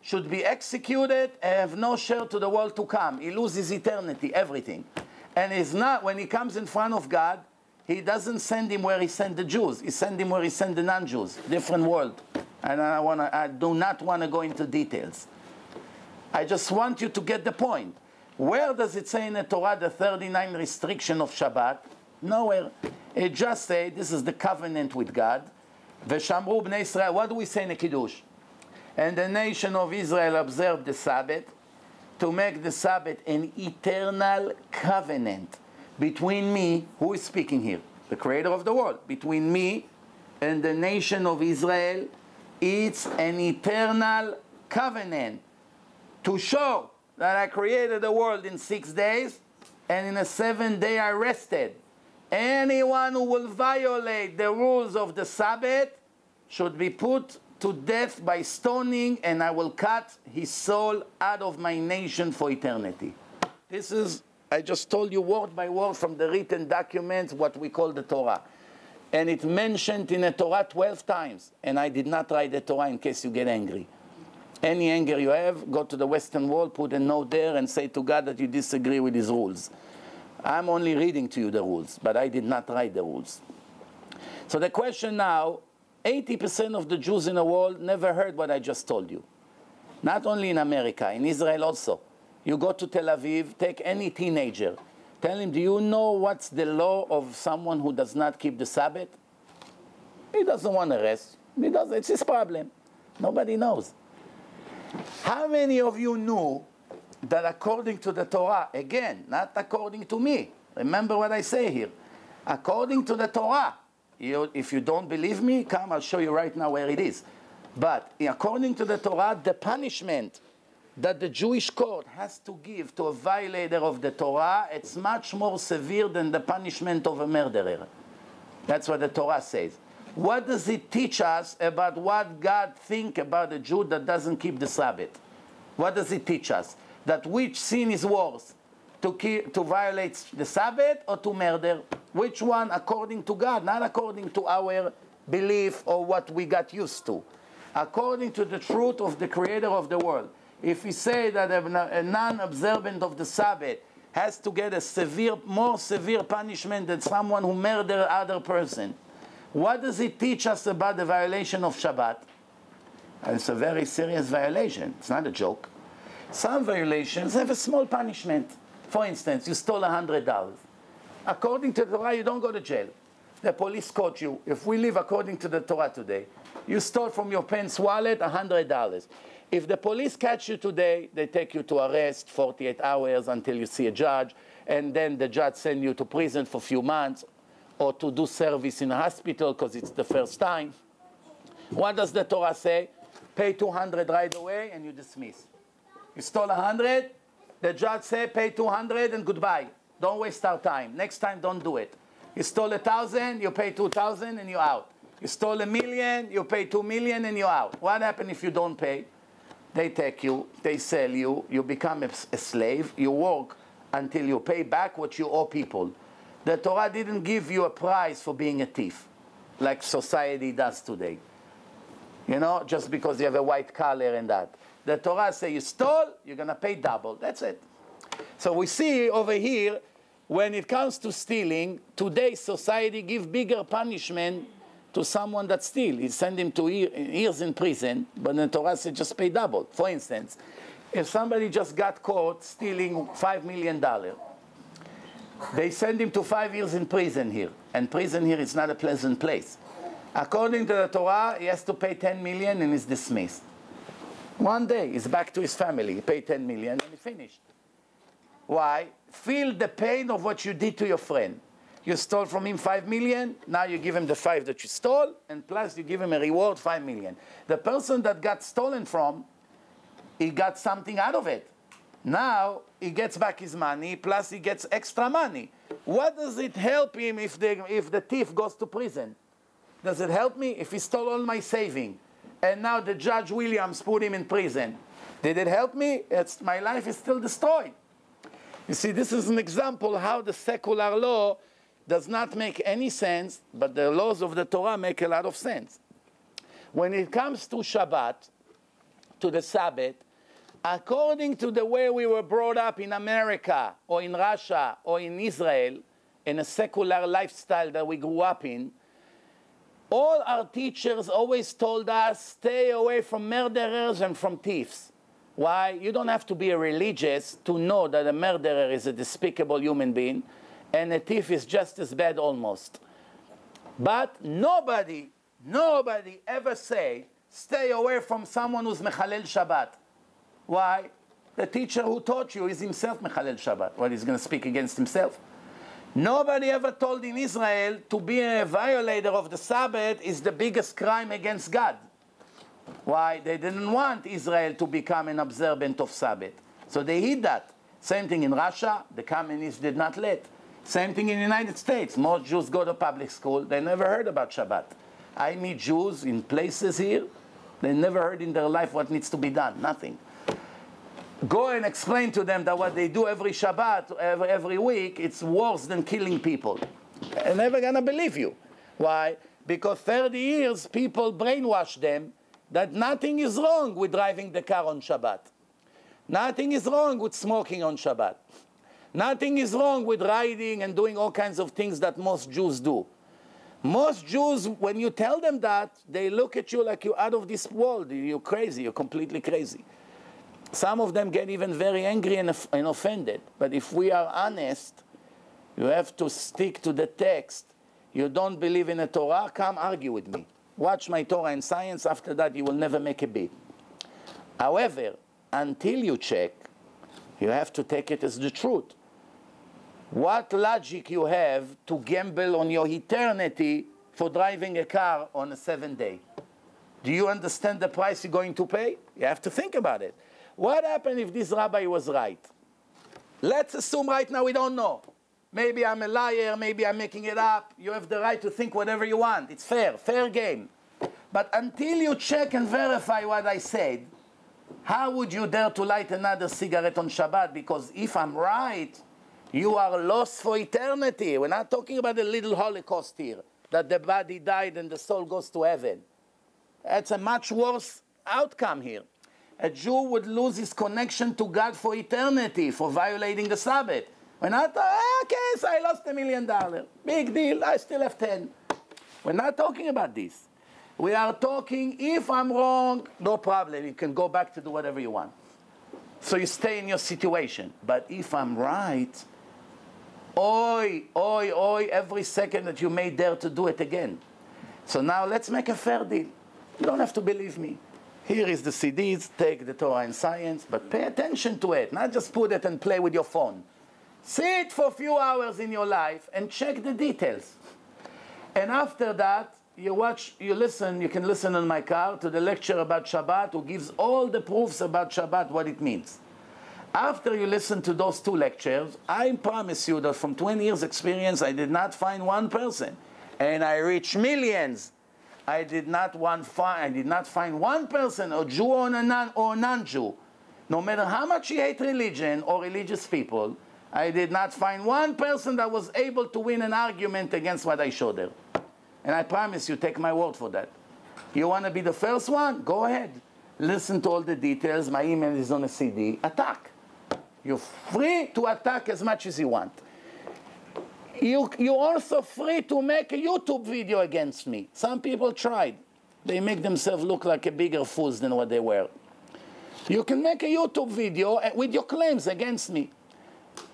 should be executed and have no share to the world to come. He loses eternity, everything. And is not, when he comes in front of God, he doesn't send him where he sent the Jews. He sent him where he sent the non-Jews, different world. And I, wanna, I do not want to go into details. I just want you to get the point. Where does it say in the Torah the 39 restriction of Shabbat? Nowhere. It just say this is the covenant with God. What do we say in the Kiddush? And the nation of Israel observed the Sabbath to make the Sabbath an eternal covenant between me, who is speaking here? The creator of the world. Between me and the nation of Israel, it's an eternal covenant to show that I created the world in six days and in a seventh day I rested. Anyone who will violate the rules of the Sabbath should be put to death by stoning, and I will cut his soul out of my nation for eternity. This is, I just told you word by word from the written documents what we call the Torah. And it mentioned in the Torah 12 times. And I did not write the Torah in case you get angry. Any anger you have, go to the Western wall, put a note there, and say to God that you disagree with his rules. I'm only reading to you the rules, but I did not write the rules. So the question now 80% of the Jews in the world never heard what I just told you. Not only in America, in Israel also. You go to Tel Aviv, take any teenager, tell him, Do you know what's the law of someone who does not keep the Sabbath? He doesn't want to rest. He does, it's his problem. Nobody knows. How many of you knew that according to the Torah, again, not according to me, remember what I say here, according to the Torah, you, if you don't believe me, come, I'll show you right now where it is. But according to the Torah, the punishment that the Jewish court has to give to a violator of the Torah, it's much more severe than the punishment of a murderer. That's what the Torah says. What does it teach us about what God think about a Jew that doesn't keep the Sabbath? What does it teach us? That which sin is worse? To, keep, to violate the Sabbath or to murder? Which one according to God, not according to our belief or what we got used to. According to the truth of the creator of the world. If we say that a non-observant of the Sabbath has to get a severe, more severe punishment than someone who murdered other person, what does it teach us about the violation of Shabbat? And it's a very serious violation. It's not a joke. Some violations have a small punishment. For instance, you stole $100 according to the Torah, you don't go to jail. The police caught you. If we live according to the Torah today, you stole from your pants wallet $100. If the police catch you today, they take you to arrest 48 hours until you see a judge, and then the judge send you to prison for a few months. or to do service in a hospital because it's the first time. What does the Torah say? Pay 200 right away and you dismiss. You stole 100, the judge say pay 200 and goodbye. Don't waste our time. Next time, don't do it. You stole a thousand, you pay 2,000 and you're out. You stole a million, you pay 2 million and you're out. What happens if you don't pay? They take you, they sell you, you become a, a slave, you work until you pay back what you owe people. The Torah didn't give you a price for being a thief, like society does today. You know, just because you have a white collar and that. The Torah says you stole, you're going to pay double. That's it. So we see over here, when it comes to stealing, today society give bigger punishment to someone that steals. He send him to years in prison, but the Torah says just pay double. For instance, if somebody just got caught stealing $5 million, they send him to five years in prison here. And prison here is not a pleasant place. According to the Torah, he has to pay 10 million and is dismissed. One day, he's back to his family. He paid 10 million and he finished. Why? Feel the pain of what you did to your friend. You stole from him 5 million, now you give him the 5 that you stole, and plus you give him a reward 5 million. The person that got stolen from, he got something out of it. Now he gets back his money, plus he gets extra money. What does it help him if the, if the thief goes to prison? Does it help me if he stole all my saving? And now the Judge Williams put him in prison. Did it help me? It's, my life is still destroyed. You see, this is an example how the secular law does not make any sense, but the laws of the Torah make a lot of sense. When it comes to Shabbat, to the Sabbath, according to the way we were brought up in America or in Russia or in Israel, in a secular lifestyle that we grew up in, all our teachers always told us stay away from murderers and from thieves. Why? You don't have to be a religious to know that a murderer is a despicable human being and a thief is just as bad almost. But nobody, nobody ever say stay away from someone who's mechalel Shabbat. Why? The teacher who taught you is himself Mechalel Shabbat. What, he's going to speak against himself? Nobody ever told in Israel to be a violator of the Sabbath is the biggest crime against God. Why? They didn't want Israel to become an observant of Sabbath. So they hid that. Same thing in Russia, the communists did not let. Same thing in the United States. Most Jews go to public school, they never heard about Shabbat. I meet Jews in places here, they never heard in their life what needs to be done, nothing go and explain to them that what they do every Shabbat, every, every week, it's worse than killing people. They're never going to believe you. Why? Because 30 years people brainwash them that nothing is wrong with driving the car on Shabbat. Nothing is wrong with smoking on Shabbat. Nothing is wrong with riding and doing all kinds of things that most Jews do. Most Jews, when you tell them that, they look at you like you're out of this world. You're crazy. You're completely crazy. Some of them get even very angry and, and offended. But if we are honest, you have to stick to the text. You don't believe in the Torah, come argue with me. Watch my Torah and science, after that you will never make a bit. However, until you check, you have to take it as the truth. What logic you have to gamble on your eternity for driving a car on a seven day? Do you understand the price you're going to pay? You have to think about it. What happened if this rabbi was right? Let's assume right now we don't know. Maybe I'm a liar, maybe I'm making it up. You have the right to think whatever you want. It's fair, fair game. But until you check and verify what I said, how would you dare to light another cigarette on Shabbat? Because if I'm right, you are lost for eternity. We're not talking about a little Holocaust here, that the body died and the soul goes to heaven. That's a much worse outcome here a Jew would lose his connection to God for eternity for violating the Sabbath. We're not, ah, okay, so I lost a million dollars. Big deal, I still have 10. We're not talking about this. We are talking, if I'm wrong, no problem. You can go back to do whatever you want. So you stay in your situation. But if I'm right, oi, oi, oi, every second that you may dare to do it again. So now let's make a fair deal. You don't have to believe me. Here is the CDs, take the Torah and science, but pay attention to it, not just put it and play with your phone. Sit for a few hours in your life and check the details. And after that, you watch, you listen, you can listen in my car to the lecture about Shabbat who gives all the proofs about Shabbat, what it means. After you listen to those two lectures, I promise you that from 20 years experience, I did not find one person. And I reach millions. I did not, find, I did not find one person, a Jew or a non, or non-Jew, no matter how much he hate religion or religious people, I did not find one person that was able to win an argument against what I showed there. And I promise you, take my word for that. You want to be the first one? Go ahead. Listen to all the details. My email is on a CD. Attack. You're free to attack as much as you want. You, you're also free to make a YouTube video against me. Some people tried. They make themselves look like a bigger fools than what they were. You can make a YouTube video uh, with your claims against me.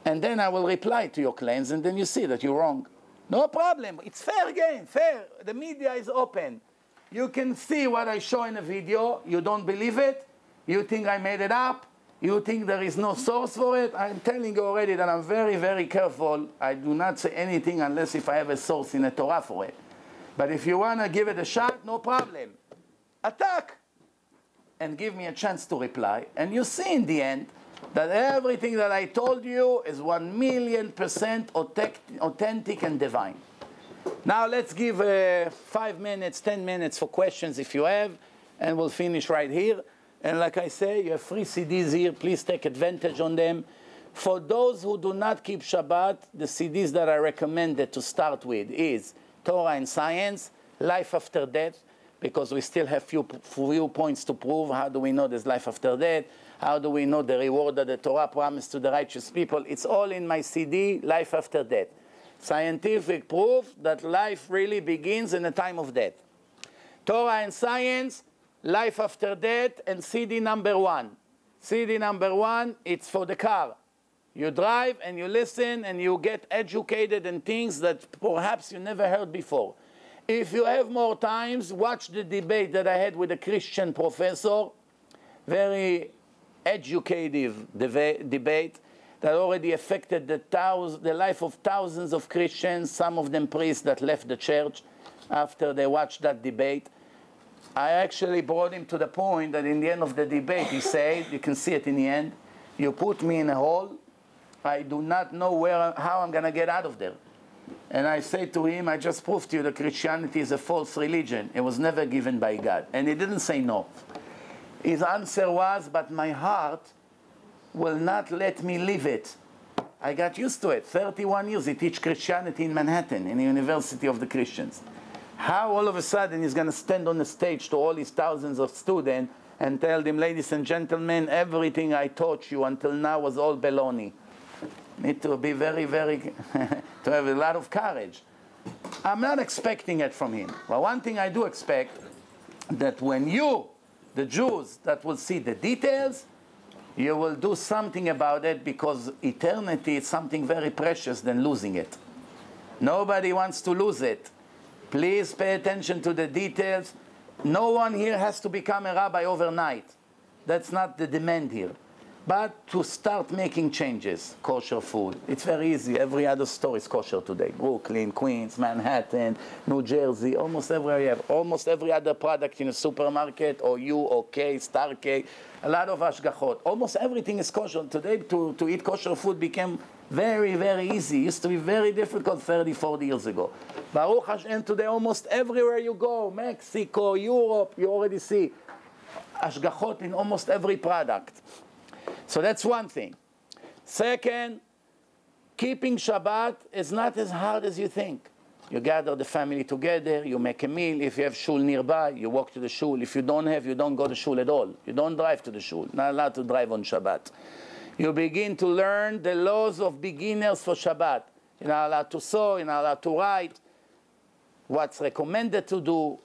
And then I will reply to your claims, and then you see that you're wrong. No problem. It's fair game, fair. The media is open. You can see what I show in a video. You don't believe it. You think I made it up. You think there is no source for it. I'm telling you already that I'm very, very careful. I do not say anything unless if I have a source in the Torah for it. But if you want to give it a shot, no problem. Attack and give me a chance to reply. And you see in the end that everything that I told you is one million percent authentic and divine. Now let's give uh, five minutes, ten minutes for questions if you have, and we'll finish right here. And like I say, you have free CDs here. Please take advantage on them. For those who do not keep Shabbat, the CDs that I recommended to start with is Torah and Science, Life After Death, because we still have few, few points to prove. How do we know there's life after death? How do we know the reward that the Torah promised to the righteous people? It's all in my CD, Life After Death. Scientific proof that life really begins in the time of death. Torah and Science, Life After Death, and CD number one. CD number one, it's for the car. You drive and you listen and you get educated in things that perhaps you never heard before. If you have more times, watch the debate that I had with a Christian professor. Very educative debate that already affected the, the life of thousands of Christians, some of them priests that left the church after they watched that debate. I actually brought him to the point that in the end of the debate, he said, you can see it in the end, you put me in a hole, I do not know where, how I'm going to get out of there. And I say to him, I just proved to you that Christianity is a false religion. It was never given by God. And he didn't say no. His answer was, but my heart will not let me leave it. I got used to it. 31 years he teach Christianity in Manhattan, in the University of the Christians. How all of a sudden he's going to stand on the stage to all these thousands of students and tell them, ladies and gentlemen, everything I taught you until now was all baloney need to be very, very, to have a lot of courage. I'm not expecting it from him. But one thing I do expect, that when you, the Jews, that will see the details, you will do something about it because eternity is something very precious than losing it. Nobody wants to lose it. Please pay attention to the details. No one here has to become a rabbi overnight. That's not the demand here but to start making changes, kosher food. It's very easy. Every other store is kosher today. Brooklyn, Queens, Manhattan, New Jersey, almost everywhere you have. Almost every other product in a supermarket, or you, or Star K, a lot of ashgachot. Almost everything is kosher. Today, to, to eat kosher food became very, very easy. It used to be very difficult 30, 40 years ago. Baruch Hashem, today almost everywhere you go, Mexico, Europe, you already see ashgachot in almost every product. So that's one thing. Second, keeping Shabbat is not as hard as you think. You gather the family together, you make a meal. If you have shul nearby, you walk to the shul. If you don't have, you don't go to shul at all. You don't drive to the shul. Not allowed to drive on Shabbat. You begin to learn the laws of beginners for Shabbat. You're not allowed to sew, you're not allowed to write, what's recommended to do,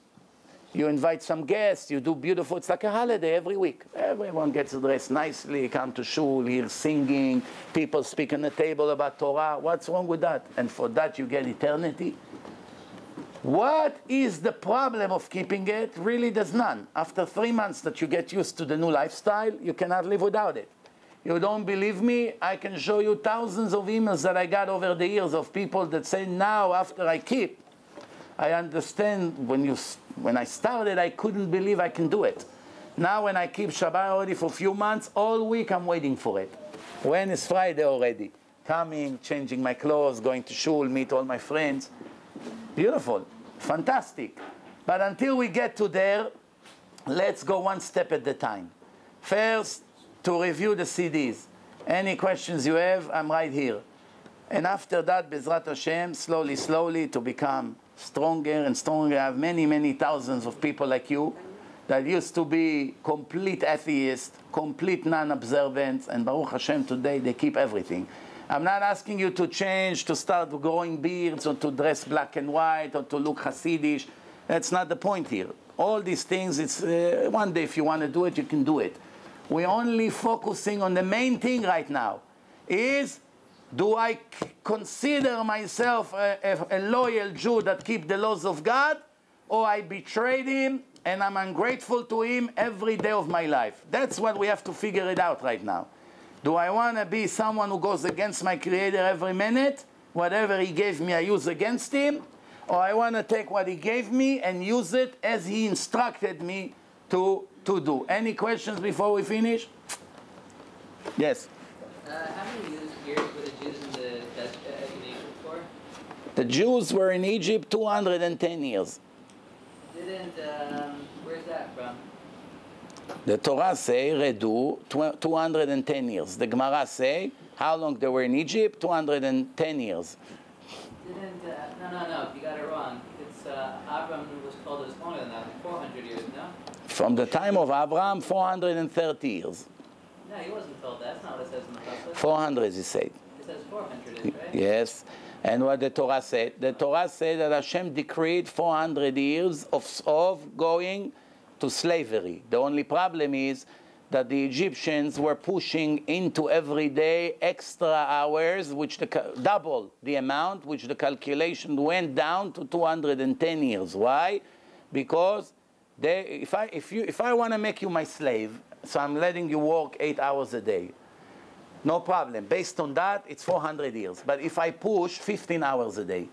you invite some guests, you do beautiful, it's like a holiday every week. Everyone gets dressed nicely, come to shul, hear singing, people speak on the table about Torah. What's wrong with that? And for that you get eternity? What is the problem of keeping it? Really, there's none. After three months that you get used to the new lifestyle, you cannot live without it. You don't believe me? I can show you thousands of emails that I got over the years of people that say now, after I keep, I understand when, you, when I started, I couldn't believe I can do it. Now when I keep Shabbat already for a few months, all week I'm waiting for it. When is Friday already? Coming, changing my clothes, going to shul, meet all my friends. Beautiful, fantastic. But until we get to there, let's go one step at a time. First, to review the CDs. Any questions you have, I'm right here. And after that, Bezrat Hashem, slowly, slowly to become stronger and stronger. I have many, many thousands of people like you that used to be complete atheists, complete non-observant, and Baruch Hashem today they keep everything. I'm not asking you to change, to start growing beards, or to dress black and white, or to look Hasidish. That's not the point here. All these things, it's uh, one day if you want to do it, you can do it. We're only focusing on the main thing right now, is do I consider myself a, a, a, loyal Jew that keep the laws of God, or I betrayed him and I'm ungrateful to him every day of my life? That's what we have to figure it out right now. Do I want to be someone who goes against my Creator every minute? Whatever He gave me, I use against Him? Or I want to take what He gave me and use it as He instructed me to, to do? Any questions before we finish? Yes? Uh, how many years were the Jews in, the, that, uh, in Egypt for? The Jews were in Egypt 210 years. Didn't, um, where's that from? The Torah say Redu 210 years. The Gemara say how long they were in Egypt? 210 years. Didn't, uh, no, no, no, you got it wrong. It's, uh, Abram was told it was longer than that, like 400 years, no? From the time of Abraham, 430 years. No, he wasn't told that. That's not what it says in the Pasuk. 400, he said. It says 400, is right? Yes. And what the Torah said? The Torah said that Hashem decreed 400 years of, of going to slavery. The only problem is that the Egyptians were pushing into every day extra hours, which the, double the amount, which the calculation went down to 210 years. Why? Because they, if I, if you, if I want to make you my slave, so I'm letting you work eight hours a day, no problem. Based on that, it's 400 years. But if I push 15 hours a day,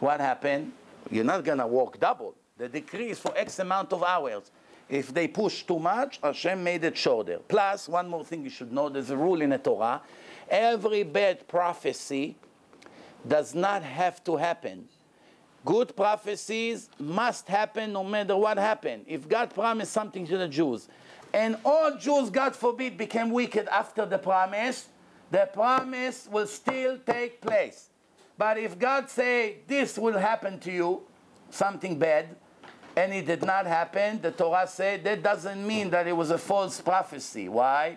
what happened? You're not going to work double. The decree is for X amount of hours. If they push too much, Hashem made it shorter. Plus, one more thing you should know, there's a rule in the Torah. Every bad prophecy does not have to happen. Good prophecies must happen no matter what happened. If God promised something to the Jews, and all Jews, God forbid, became wicked after the promise, the promise will still take place. But if God say, this will happen to you, something bad, and it did not happen, the Torah said that doesn't mean that it was a false prophecy. Why?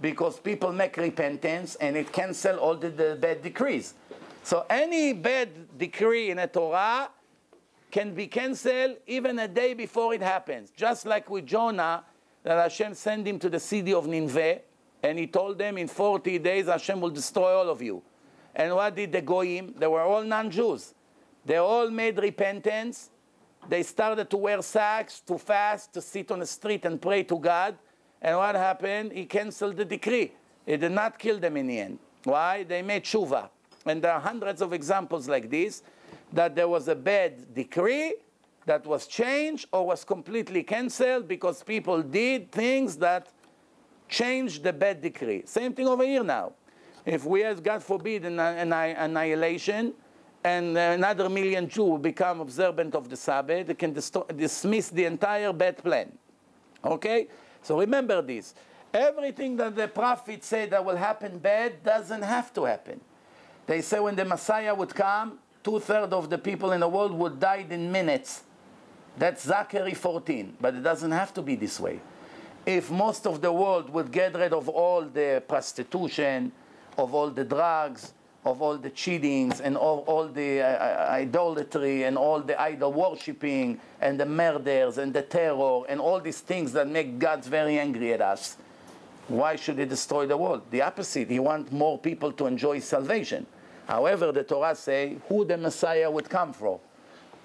Because people make repentance and it cancel all the, the bad decrees. So any bad decree in a Torah can be canceled even a day before it happens. Just like with Jonah, that Hashem sent him to the city of Nineveh, and he told them in 40 days Hashem will destroy all of you. And what did the Goyim? They were all non-Jews. They all made repentance they started to wear sacks, to fast, to sit on the street and pray to God. And what happened? He canceled the decree. He did not kill them in the end. Why? They made tshuva. And there are hundreds of examples like this that there was a bad decree that was changed or was completely canceled because people did things that changed the bad decree. Same thing over here now. If we have, God forbid, an, an annihilation, and uh, another million Jews become observant of the Sabbath, they can dismiss the entire bad plan. Okay? So remember this. Everything that the prophets say that will happen bad doesn't have to happen. They say when the Messiah would come, two-thirds of the people in the world would die in minutes. That's Zechariah 14, but it doesn't have to be this way. If most of the world would get rid of all the prostitution, of all the drugs, of all the cheatings and all, all the uh, uh, idolatry and all the idol worshipping and the murders and the terror and all these things that make God very angry at us. Why should he destroy the world? The opposite. He wants more people to enjoy salvation. However, the Torah say who the Messiah would come for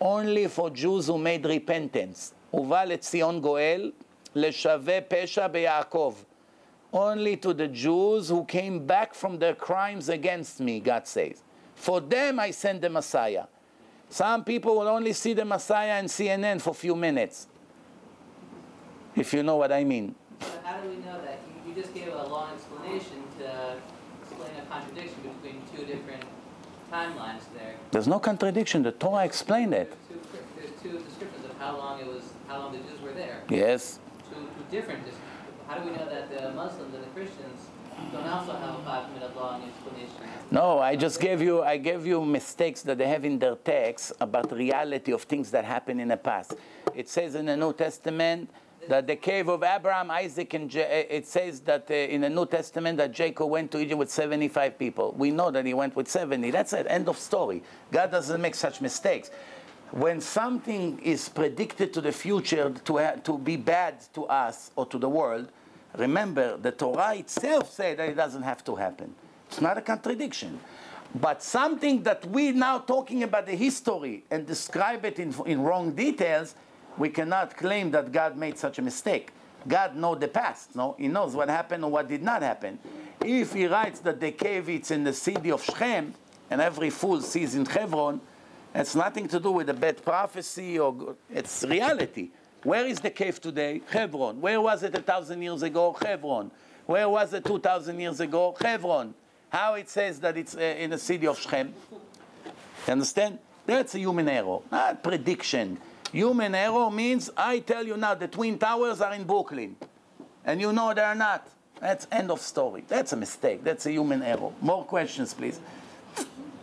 Only for Jews who made repentance. ובא לציון גואל לשווה פשע ביעקב only to the Jews who came back from their crimes against me, God says. For them I send the Messiah. Some people will only see the Messiah on CNN for a few minutes, if you know what I mean. But how do we know that? You, you just gave a long explanation to explain a contradiction between two different timelines there. There's no contradiction. The Torah explained it. There's two, there's two descriptions of how long it was, how long the Jews were there. Yes. Two, two different. How do we know that the Muslims and the Christians don't also have a five-minute long explanation? No, I just gave you I gave you mistakes that they have in their texts about reality of things that happened in the past. It says in the New Testament that the cave of Abraham, Isaac, and Ja- eh, it says that uh, in the New Testament that Jacob went to Egypt with 75 people. We know that he went with 70. That's it. End of story. God doesn't make such mistakes. When something is predicted to the future to, to be bad to us or to the world, remember the Torah itself said that it doesn't have to happen. It's not a contradiction. But something that we now talking about the history and describe it in, in wrong details, we cannot claim that God made such a mistake. God knows the past, no? He knows what happened or what did not happen. If he writes that the cave is in the city of Shechem, and every fool sees in Hebron, it's nothing to do with a bad prophecy or it's reality. Where is the cave today? Hebron. Where was it a thousand years ago? Hebron. Where was it two thousand years ago? Hebron. How it says that it's uh, in the city of Shechem? You understand? That's a human error, not prediction. Human error means I tell you now the Twin Towers are in Brooklyn, and you know they're not. That's end of story. That's a mistake. That's a human error. More questions, please.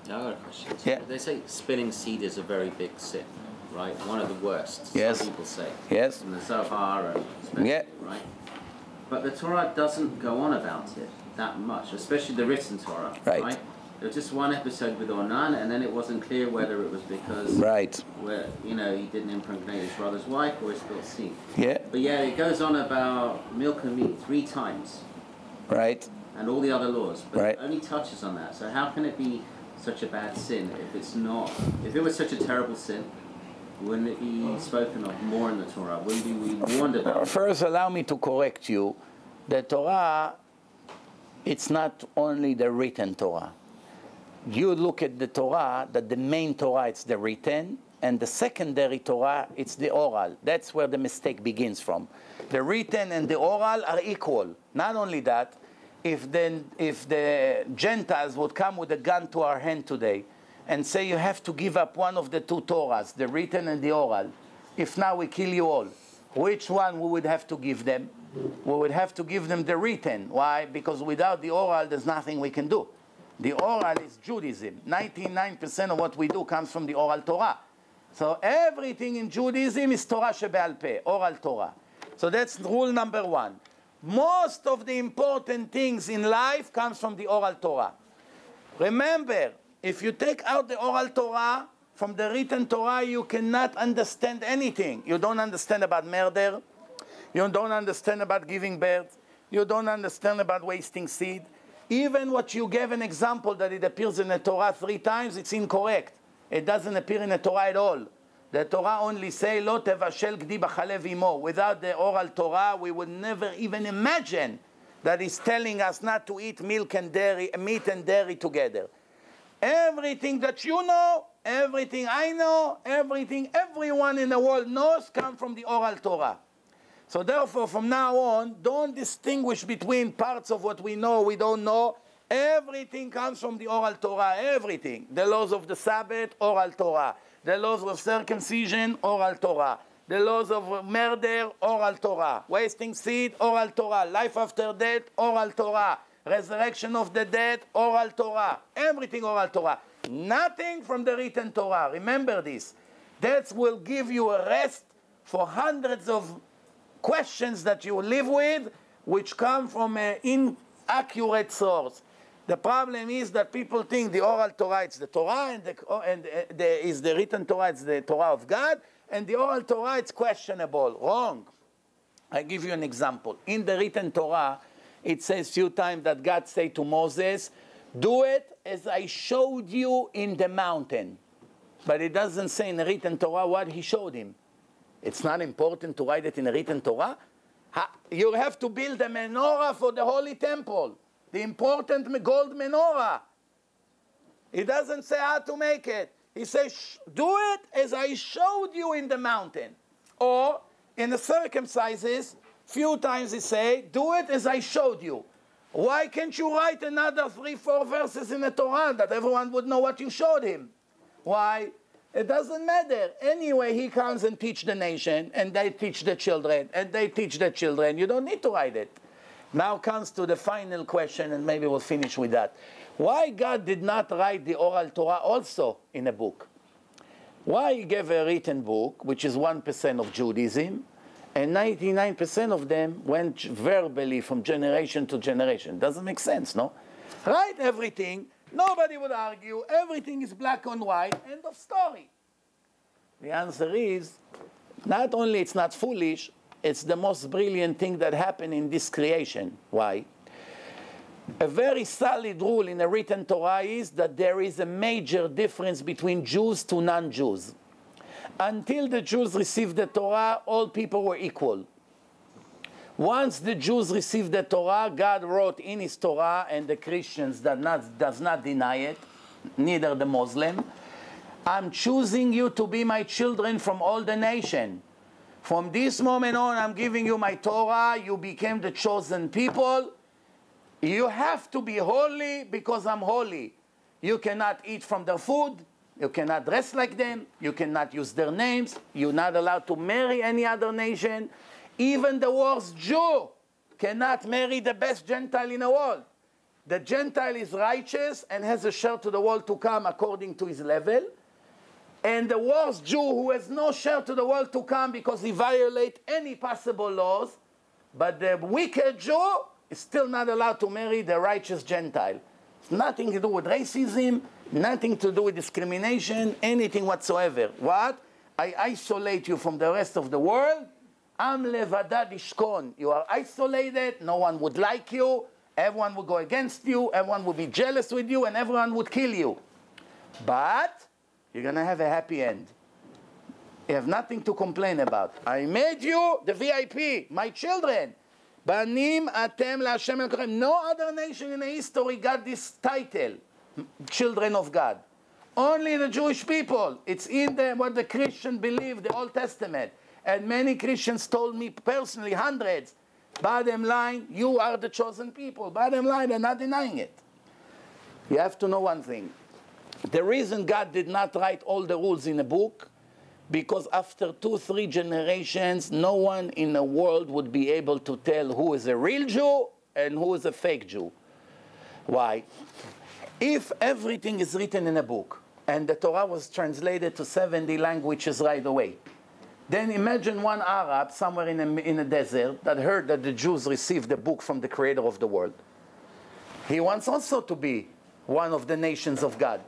Yeah, I got a question. Yeah. They say spilling seed is a very big sin, right? One of the worst. Yes. People say. Yes. From the Zohar and Yeah. right? But the Torah doesn't go on about it that much, especially the written Torah. Right. Right. There was just one episode with Onan, and then it wasn't clear whether it was because Right. where you know he didn't impregnate his brother's wife or he spilled seed. Yeah. But yeah, it goes on about milk and meat three times Right. and all the other laws, but Right. it only touches on that. So how can it be such a bad sin if it's not? If it was such a terrible sin, wouldn't it be spoken of more in the Torah? Wouldn't we be warned about? First, allow me to correct you. The Torah, it's not only the written Torah. You look at the Torah, that the main Torah it's the written, and the secondary Torah it's the oral. That's where the mistake begins from. The written and the oral are equal. Not only that, if then if the Gentiles would come with a gun to our hand today and say you have to give up one of the two Torahs, the written and the oral, if now we kill you all, which one we would have to give them? We would have to give them the written. Why? Because without the oral, there's nothing we can do. The oral is Judaism. 99% of what we do comes from the oral Torah. So everything in Judaism is Torah Shebe'al Peh, oral Torah. So that's rule number one. Most of the important things in life comes from the oral Torah. Remember, if you take out the oral Torah from the written Torah, you cannot understand anything. You don't understand about murder. You don't understand about giving birth. You don't understand about wasting seed. Even what you gave an example that it appears in the Torah three times, it's incorrect. It doesn't appear in the Torah at all. The Torah only say, Lo tevashel gdi b'chalev imo. Without the oral Torah, we would never even imagine that he's telling us not to eat milk and dairy, meat and dairy together. Everything that you know, everything I know, everything everyone in the world knows come from the oral Torah. So therefore, from now on, don't distinguish between parts of what we know, we don't know. Everything comes from the oral Torah, everything. The laws of the Sabbath, oral Torah. The laws of circumcision, oral Torah. The laws of murder, oral Torah. Wasting seed, oral Torah. Life after death, oral Torah. Resurrection of the dead, oral Torah. Everything oral Torah. Nothing from the written Torah. Remember this. That will give you a rest for hundreds of questions that you live with, which come from an inaccurate source. The problem is that people think the oral Torah is the Torah, and, the, and uh, the, is the written Torah is the Torah of God, and the oral Torah is questionable. Wrong. I give you an example. In the written Torah, it says few times that God said to Moses, "Do it as I showed you in the mountain," but it doesn't say in the written Torah what He showed him. It's not important to write it in a written Torah. You have to build a menorah for the holy temple, the important gold menorah. He doesn't say how to make it. He says, do it as I showed you in the mountain. Or in the circumcises, few times he say, do it as I showed you. Why can't you write another three, four verses in the Torah that everyone would know what you showed him? Why? It doesn't matter. Anyway, he comes and teach the nation, and they teach the children, and they teach the children. You don't need to write it. Now comes to the final question, and maybe we'll finish with that. Why God did not write the oral Torah also in a book? Why he gave a written book, which is 1% of Judaism, and 99% of them went verbally from generation to generation. Doesn't make sense, no? Write everything, nobody would argue, everything is black and white, end of story. The answer is, not only it's not foolish, it's the most brilliant thing that happened in this creation. Why? A very solid rule in a written Torah is that there is a major difference between Jews to non-Jews. Until the Jews received the Torah, all people were equal. Once the Jews received the Torah, God wrote in His Torah, and the Christians that not, does not deny it, neither the Muslim, I'm choosing you to be my children from all the nation. From this moment on, I'm giving you my Torah. You became the chosen people. You have to be holy because I'm holy. You cannot eat from their food. You cannot dress like them. You cannot use their names. You're not allowed to marry any other nation. Even the worst Jew cannot marry the best Gentile in the world. The Gentile is righteous and has a share to the world to come according to his level. And the worst Jew who has no share to the world to come because he violates any possible laws, but the wicked Jew is still not allowed to marry the righteous Gentile. It's nothing to do with racism, nothing to do with discrimination, anything whatsoever. What? I isolate you from the rest of the world. Am levadad ishkon. You are isolated, no one would like you, everyone would go against you, everyone would be jealous with you, and everyone would kill you. But you're going to have a happy end. You have nothing to complain about. I made you the VIP, my children. Banim atem laHashem Elokeichem. No other nation in the history got this title, children of God. Only the Jewish people. It's in the, what the Christian believe, the Old Testament. And many Christians told me personally, hundreds, bottom line, you are the chosen people. Bottom line, they're not denying it. You have to know one thing. The reason God did not write all the rules in a book because after two, three generations, no one in the world would be able to tell who is a real Jew and who is a fake Jew. Why? If everything is written in a book and the Torah was translated to 70 languages right away, then imagine one Arab somewhere in a, in a desert that heard that the Jews received the book from the creator of the world. He wants also to be one of the nations of God.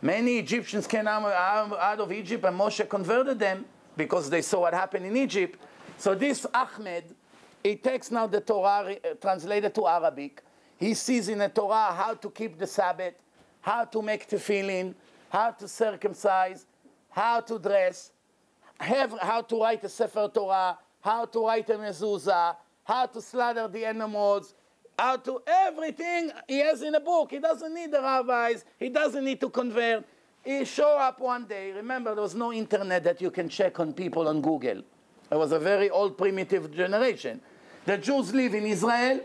Many Egyptians came out of Egypt and Moshe converted them because they saw what happened in Egypt. So this Ahmed, he takes now the Torah uh, translated to Arabic. He sees in the Torah how to keep the Sabbath, how to make tefillin, how to circumcise, how to dress, have, how to write a Sefer Torah, how to write a mezuzah, how to slaughter the animals, how to everything he has in a book. He doesn't need the rabbis. He doesn't need to convert. He show up one day. Remember, there was no internet that you can check on people on Google. It was a very old, primitive generation. The Jews live in Israel.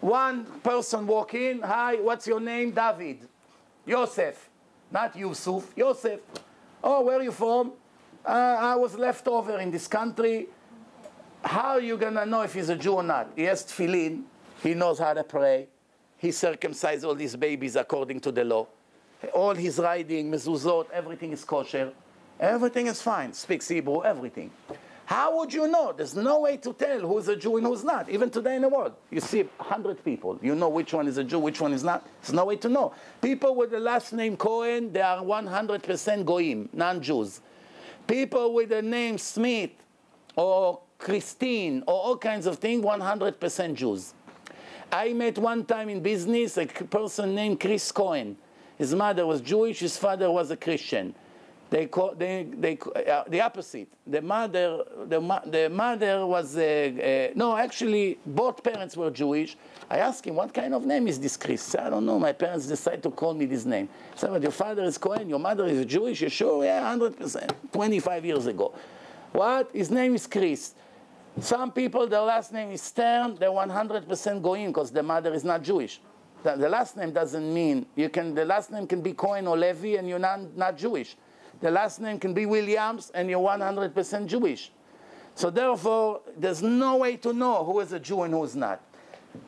One person walk in. Hi, what's your name? David. Yosef. Not Yusuf. Yosef. Oh, where are you from? Uh, I was left over in this country. How are you going to know if he's a Jew or not? He has tefillin. He knows how to pray. He circumcised all these babies according to the law. All his riding, mezuzot, everything is kosher. Everything is fine. Speaks Hebrew, everything. How would you know? There's no way to tell who's a Jew and who's not. Even today in the world, you see 100 people. You know which one is a Jew, which one is not. There's no way to know. People with the last name Cohen, they are 100% Goyim, non-Jews. People with the name Smith or Christine or all kinds of things, 100% Jews. I met one time in business a person named Chris Cohen. His mother was Jewish, his father was a Christian. They call, they, they, uh, the opposite. The mother, the, the mother was, uh, uh, no, actually, both parents were Jewish. I asked him, what kind of name is this Chris? I don't know, my parents decided to call me this name. I said, but your father is Cohen, your mother is Jewish? You sure? Yeah, 100%, 25 years ago. What? His name is Chris. Some people, their last name is Stern, they're 100% goyim because the mother is not Jewish. The, the, last name doesn't mean, you can, the last name can be Cohen or Levy and you're not, not Jewish. The last name can be Williams and you're 100% Jewish. So therefore, there's no way to know who is a Jew and who is not.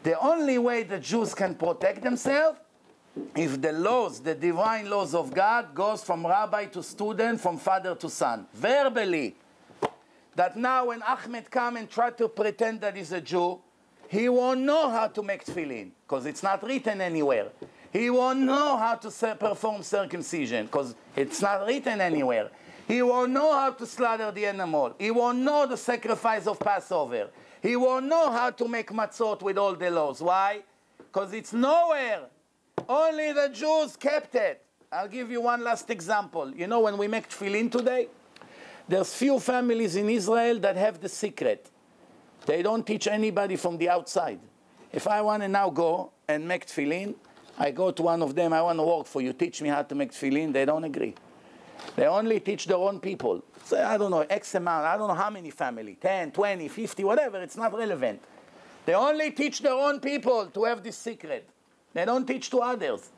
The only way the Jews can protect themselves if the laws, the divine laws of God, goes from rabbi to student, from father to son, verbally. That now when Ahmed come and try to pretend that he's a Jew, he won't know how to make tefillin, because it's not written anywhere. He won't know how to perform circumcision because it's not written anywhere. He won't know how to slaughter the animal. He won't know the sacrifice of Passover. He won't know how to make matzot with all the laws. Why? Because it's nowhere. Only the Jews kept it. I'll give you one last example. You know, when we make tefillin today, there's few families in Israel that have the secret. They don't teach anybody from the outside. If I want to now go and make tefillin, I go to one of them, I want to work for you, teach me how to make tefillin. They don't agree. They only teach their own people. So I don't know, X amount, I don't know how many family, 10, 20, 50, whatever, it's not relevant. They only teach their own people to have this secret. They don't teach to others.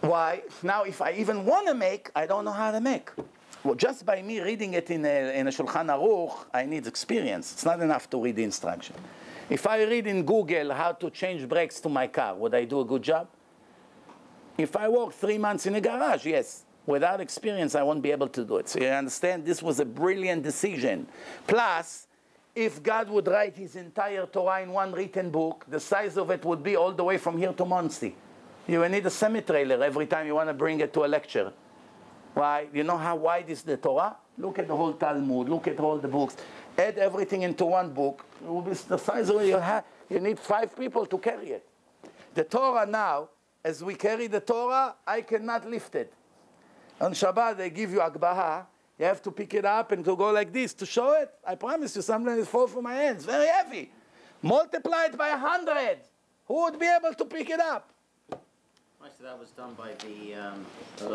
Why? Now, if I even want to make, I don't know how to make. Well, just by me reading it in a, in a Shulchan Aruch, I need experience. It's not enough to read the instruction. If I read in Google how to change brakes to my car, would I do a good job? If I work three months in a garage, yes. Without experience, I won't be able to do it. So you understand, this was a brilliant decision. Plus, if God would write his entire Torah in one written book, the size of it would be all the way from here to Monsey. You will need a semi-trailer every time you want to bring it to a lecture. Why? You know how wide is the Torah? Look at the whole Talmud, look at all the books add everything into one book, it will be the size of your hat. You need five people to carry it. The Torah now, as we carry the Torah, I cannot lift it. On Shabbat, they give you agbaha. You have to pick it up and to go like this to show it. I promise you, sometimes it falls from my hands. Very heavy. Multiply it by a hundred. Who would be able to pick it up? So that was done by the, um,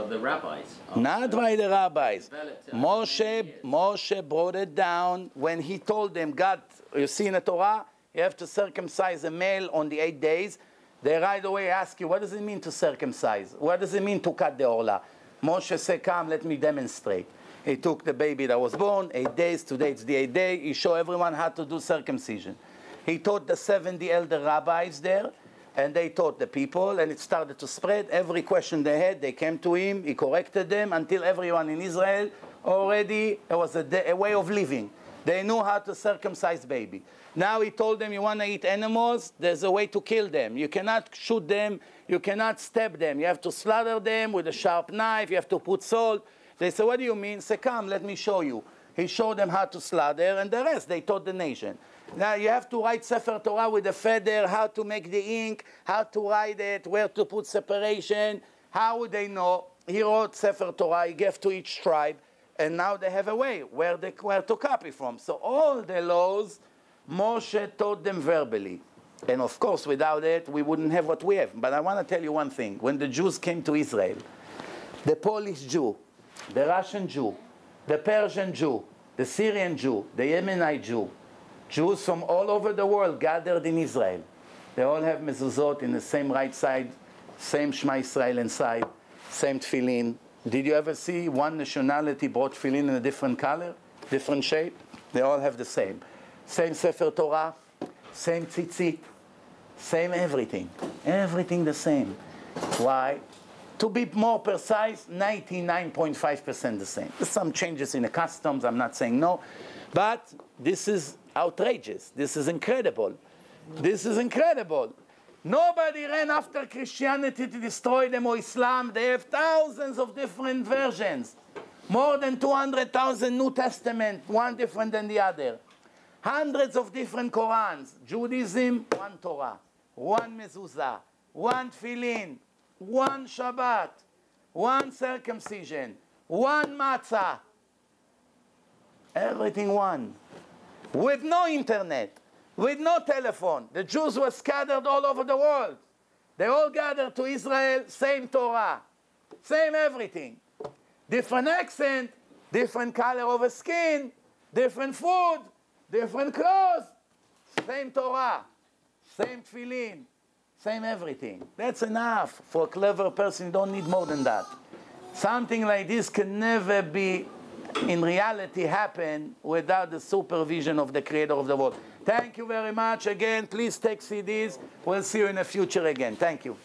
the rabbis. Not by the rabbis. Moshe, Moshe brought it down when he told them, God, you see in the Torah, you have to circumcise a male on the eight days. They right away ask you, what does it mean to circumcise? What does it mean to cut the orla? Moshe said, come, let me demonstrate. He took the baby that was born, eight days, today it's the eighth day. He showed everyone how to do circumcision. He taught the 70 elder rabbis there and they taught the people, and it started to spread. Every question they had, they came to him, he corrected them, until everyone in Israel already, it was a, a way of living. They knew how to circumcise baby. Now he told them, you want to eat animals? There's a way to kill them. You cannot shoot them. You cannot stab them. You have to slaughter them with a sharp knife. You have to put salt. They said, what do you mean? Say, come, let me show you. He showed them how to slaughter, and the rest, they taught the nation. Now you have to write Sefer Torah with a feather, how to make the ink, how to write it, where to put separation. How would they know? He wrote Sefer Torah, he gave to each tribe, and now they have a way where, they, where to copy from. So all the laws, Moshe taught them verbally. And of course, without it, we wouldn't have what we have. But I want to tell you one thing. When the Jews came to Israel, the Polish Jew, the Russian Jew, the Persian Jew, the Syrian Jew, the Yemenite Jew, Jews from all over the world gathered in Israel. They all have mezuzot in the same right side, same Shema Israel inside, same tefillin. Did you ever see one nationality brought tefillin in a different color, different shape? They all have the same. Same Sefer Torah, same tzitzit, same everything. Everything the same. Why? To be more precise, 99.5% the same. There's some changes in the customs, I'm not saying no, but this is outrageous. This is incredible. This is incredible. Nobody ran after Christianity to destroy them or Islam. They have thousands of different versions. More than 200,000 New Testament, one different than the other. Hundreds of different Korans. Judaism, one Torah. One mezuzah. One tefillin. One Shabbat. One circumcision. one matzah. Everything one. With no internet, with no telephone. The Jews were scattered all over the world. They all gathered to Israel, same Torah, same everything. Different accent, different color of skin, different food, different clothes, same Torah, same tefillin, same everything. That's enough for a clever person. You don't need more than that. Something like this can never be, in reality, happen without the supervision of the creator of the world. Thank you very much again. Please take CDs. We'll see you in the future again. Thank you.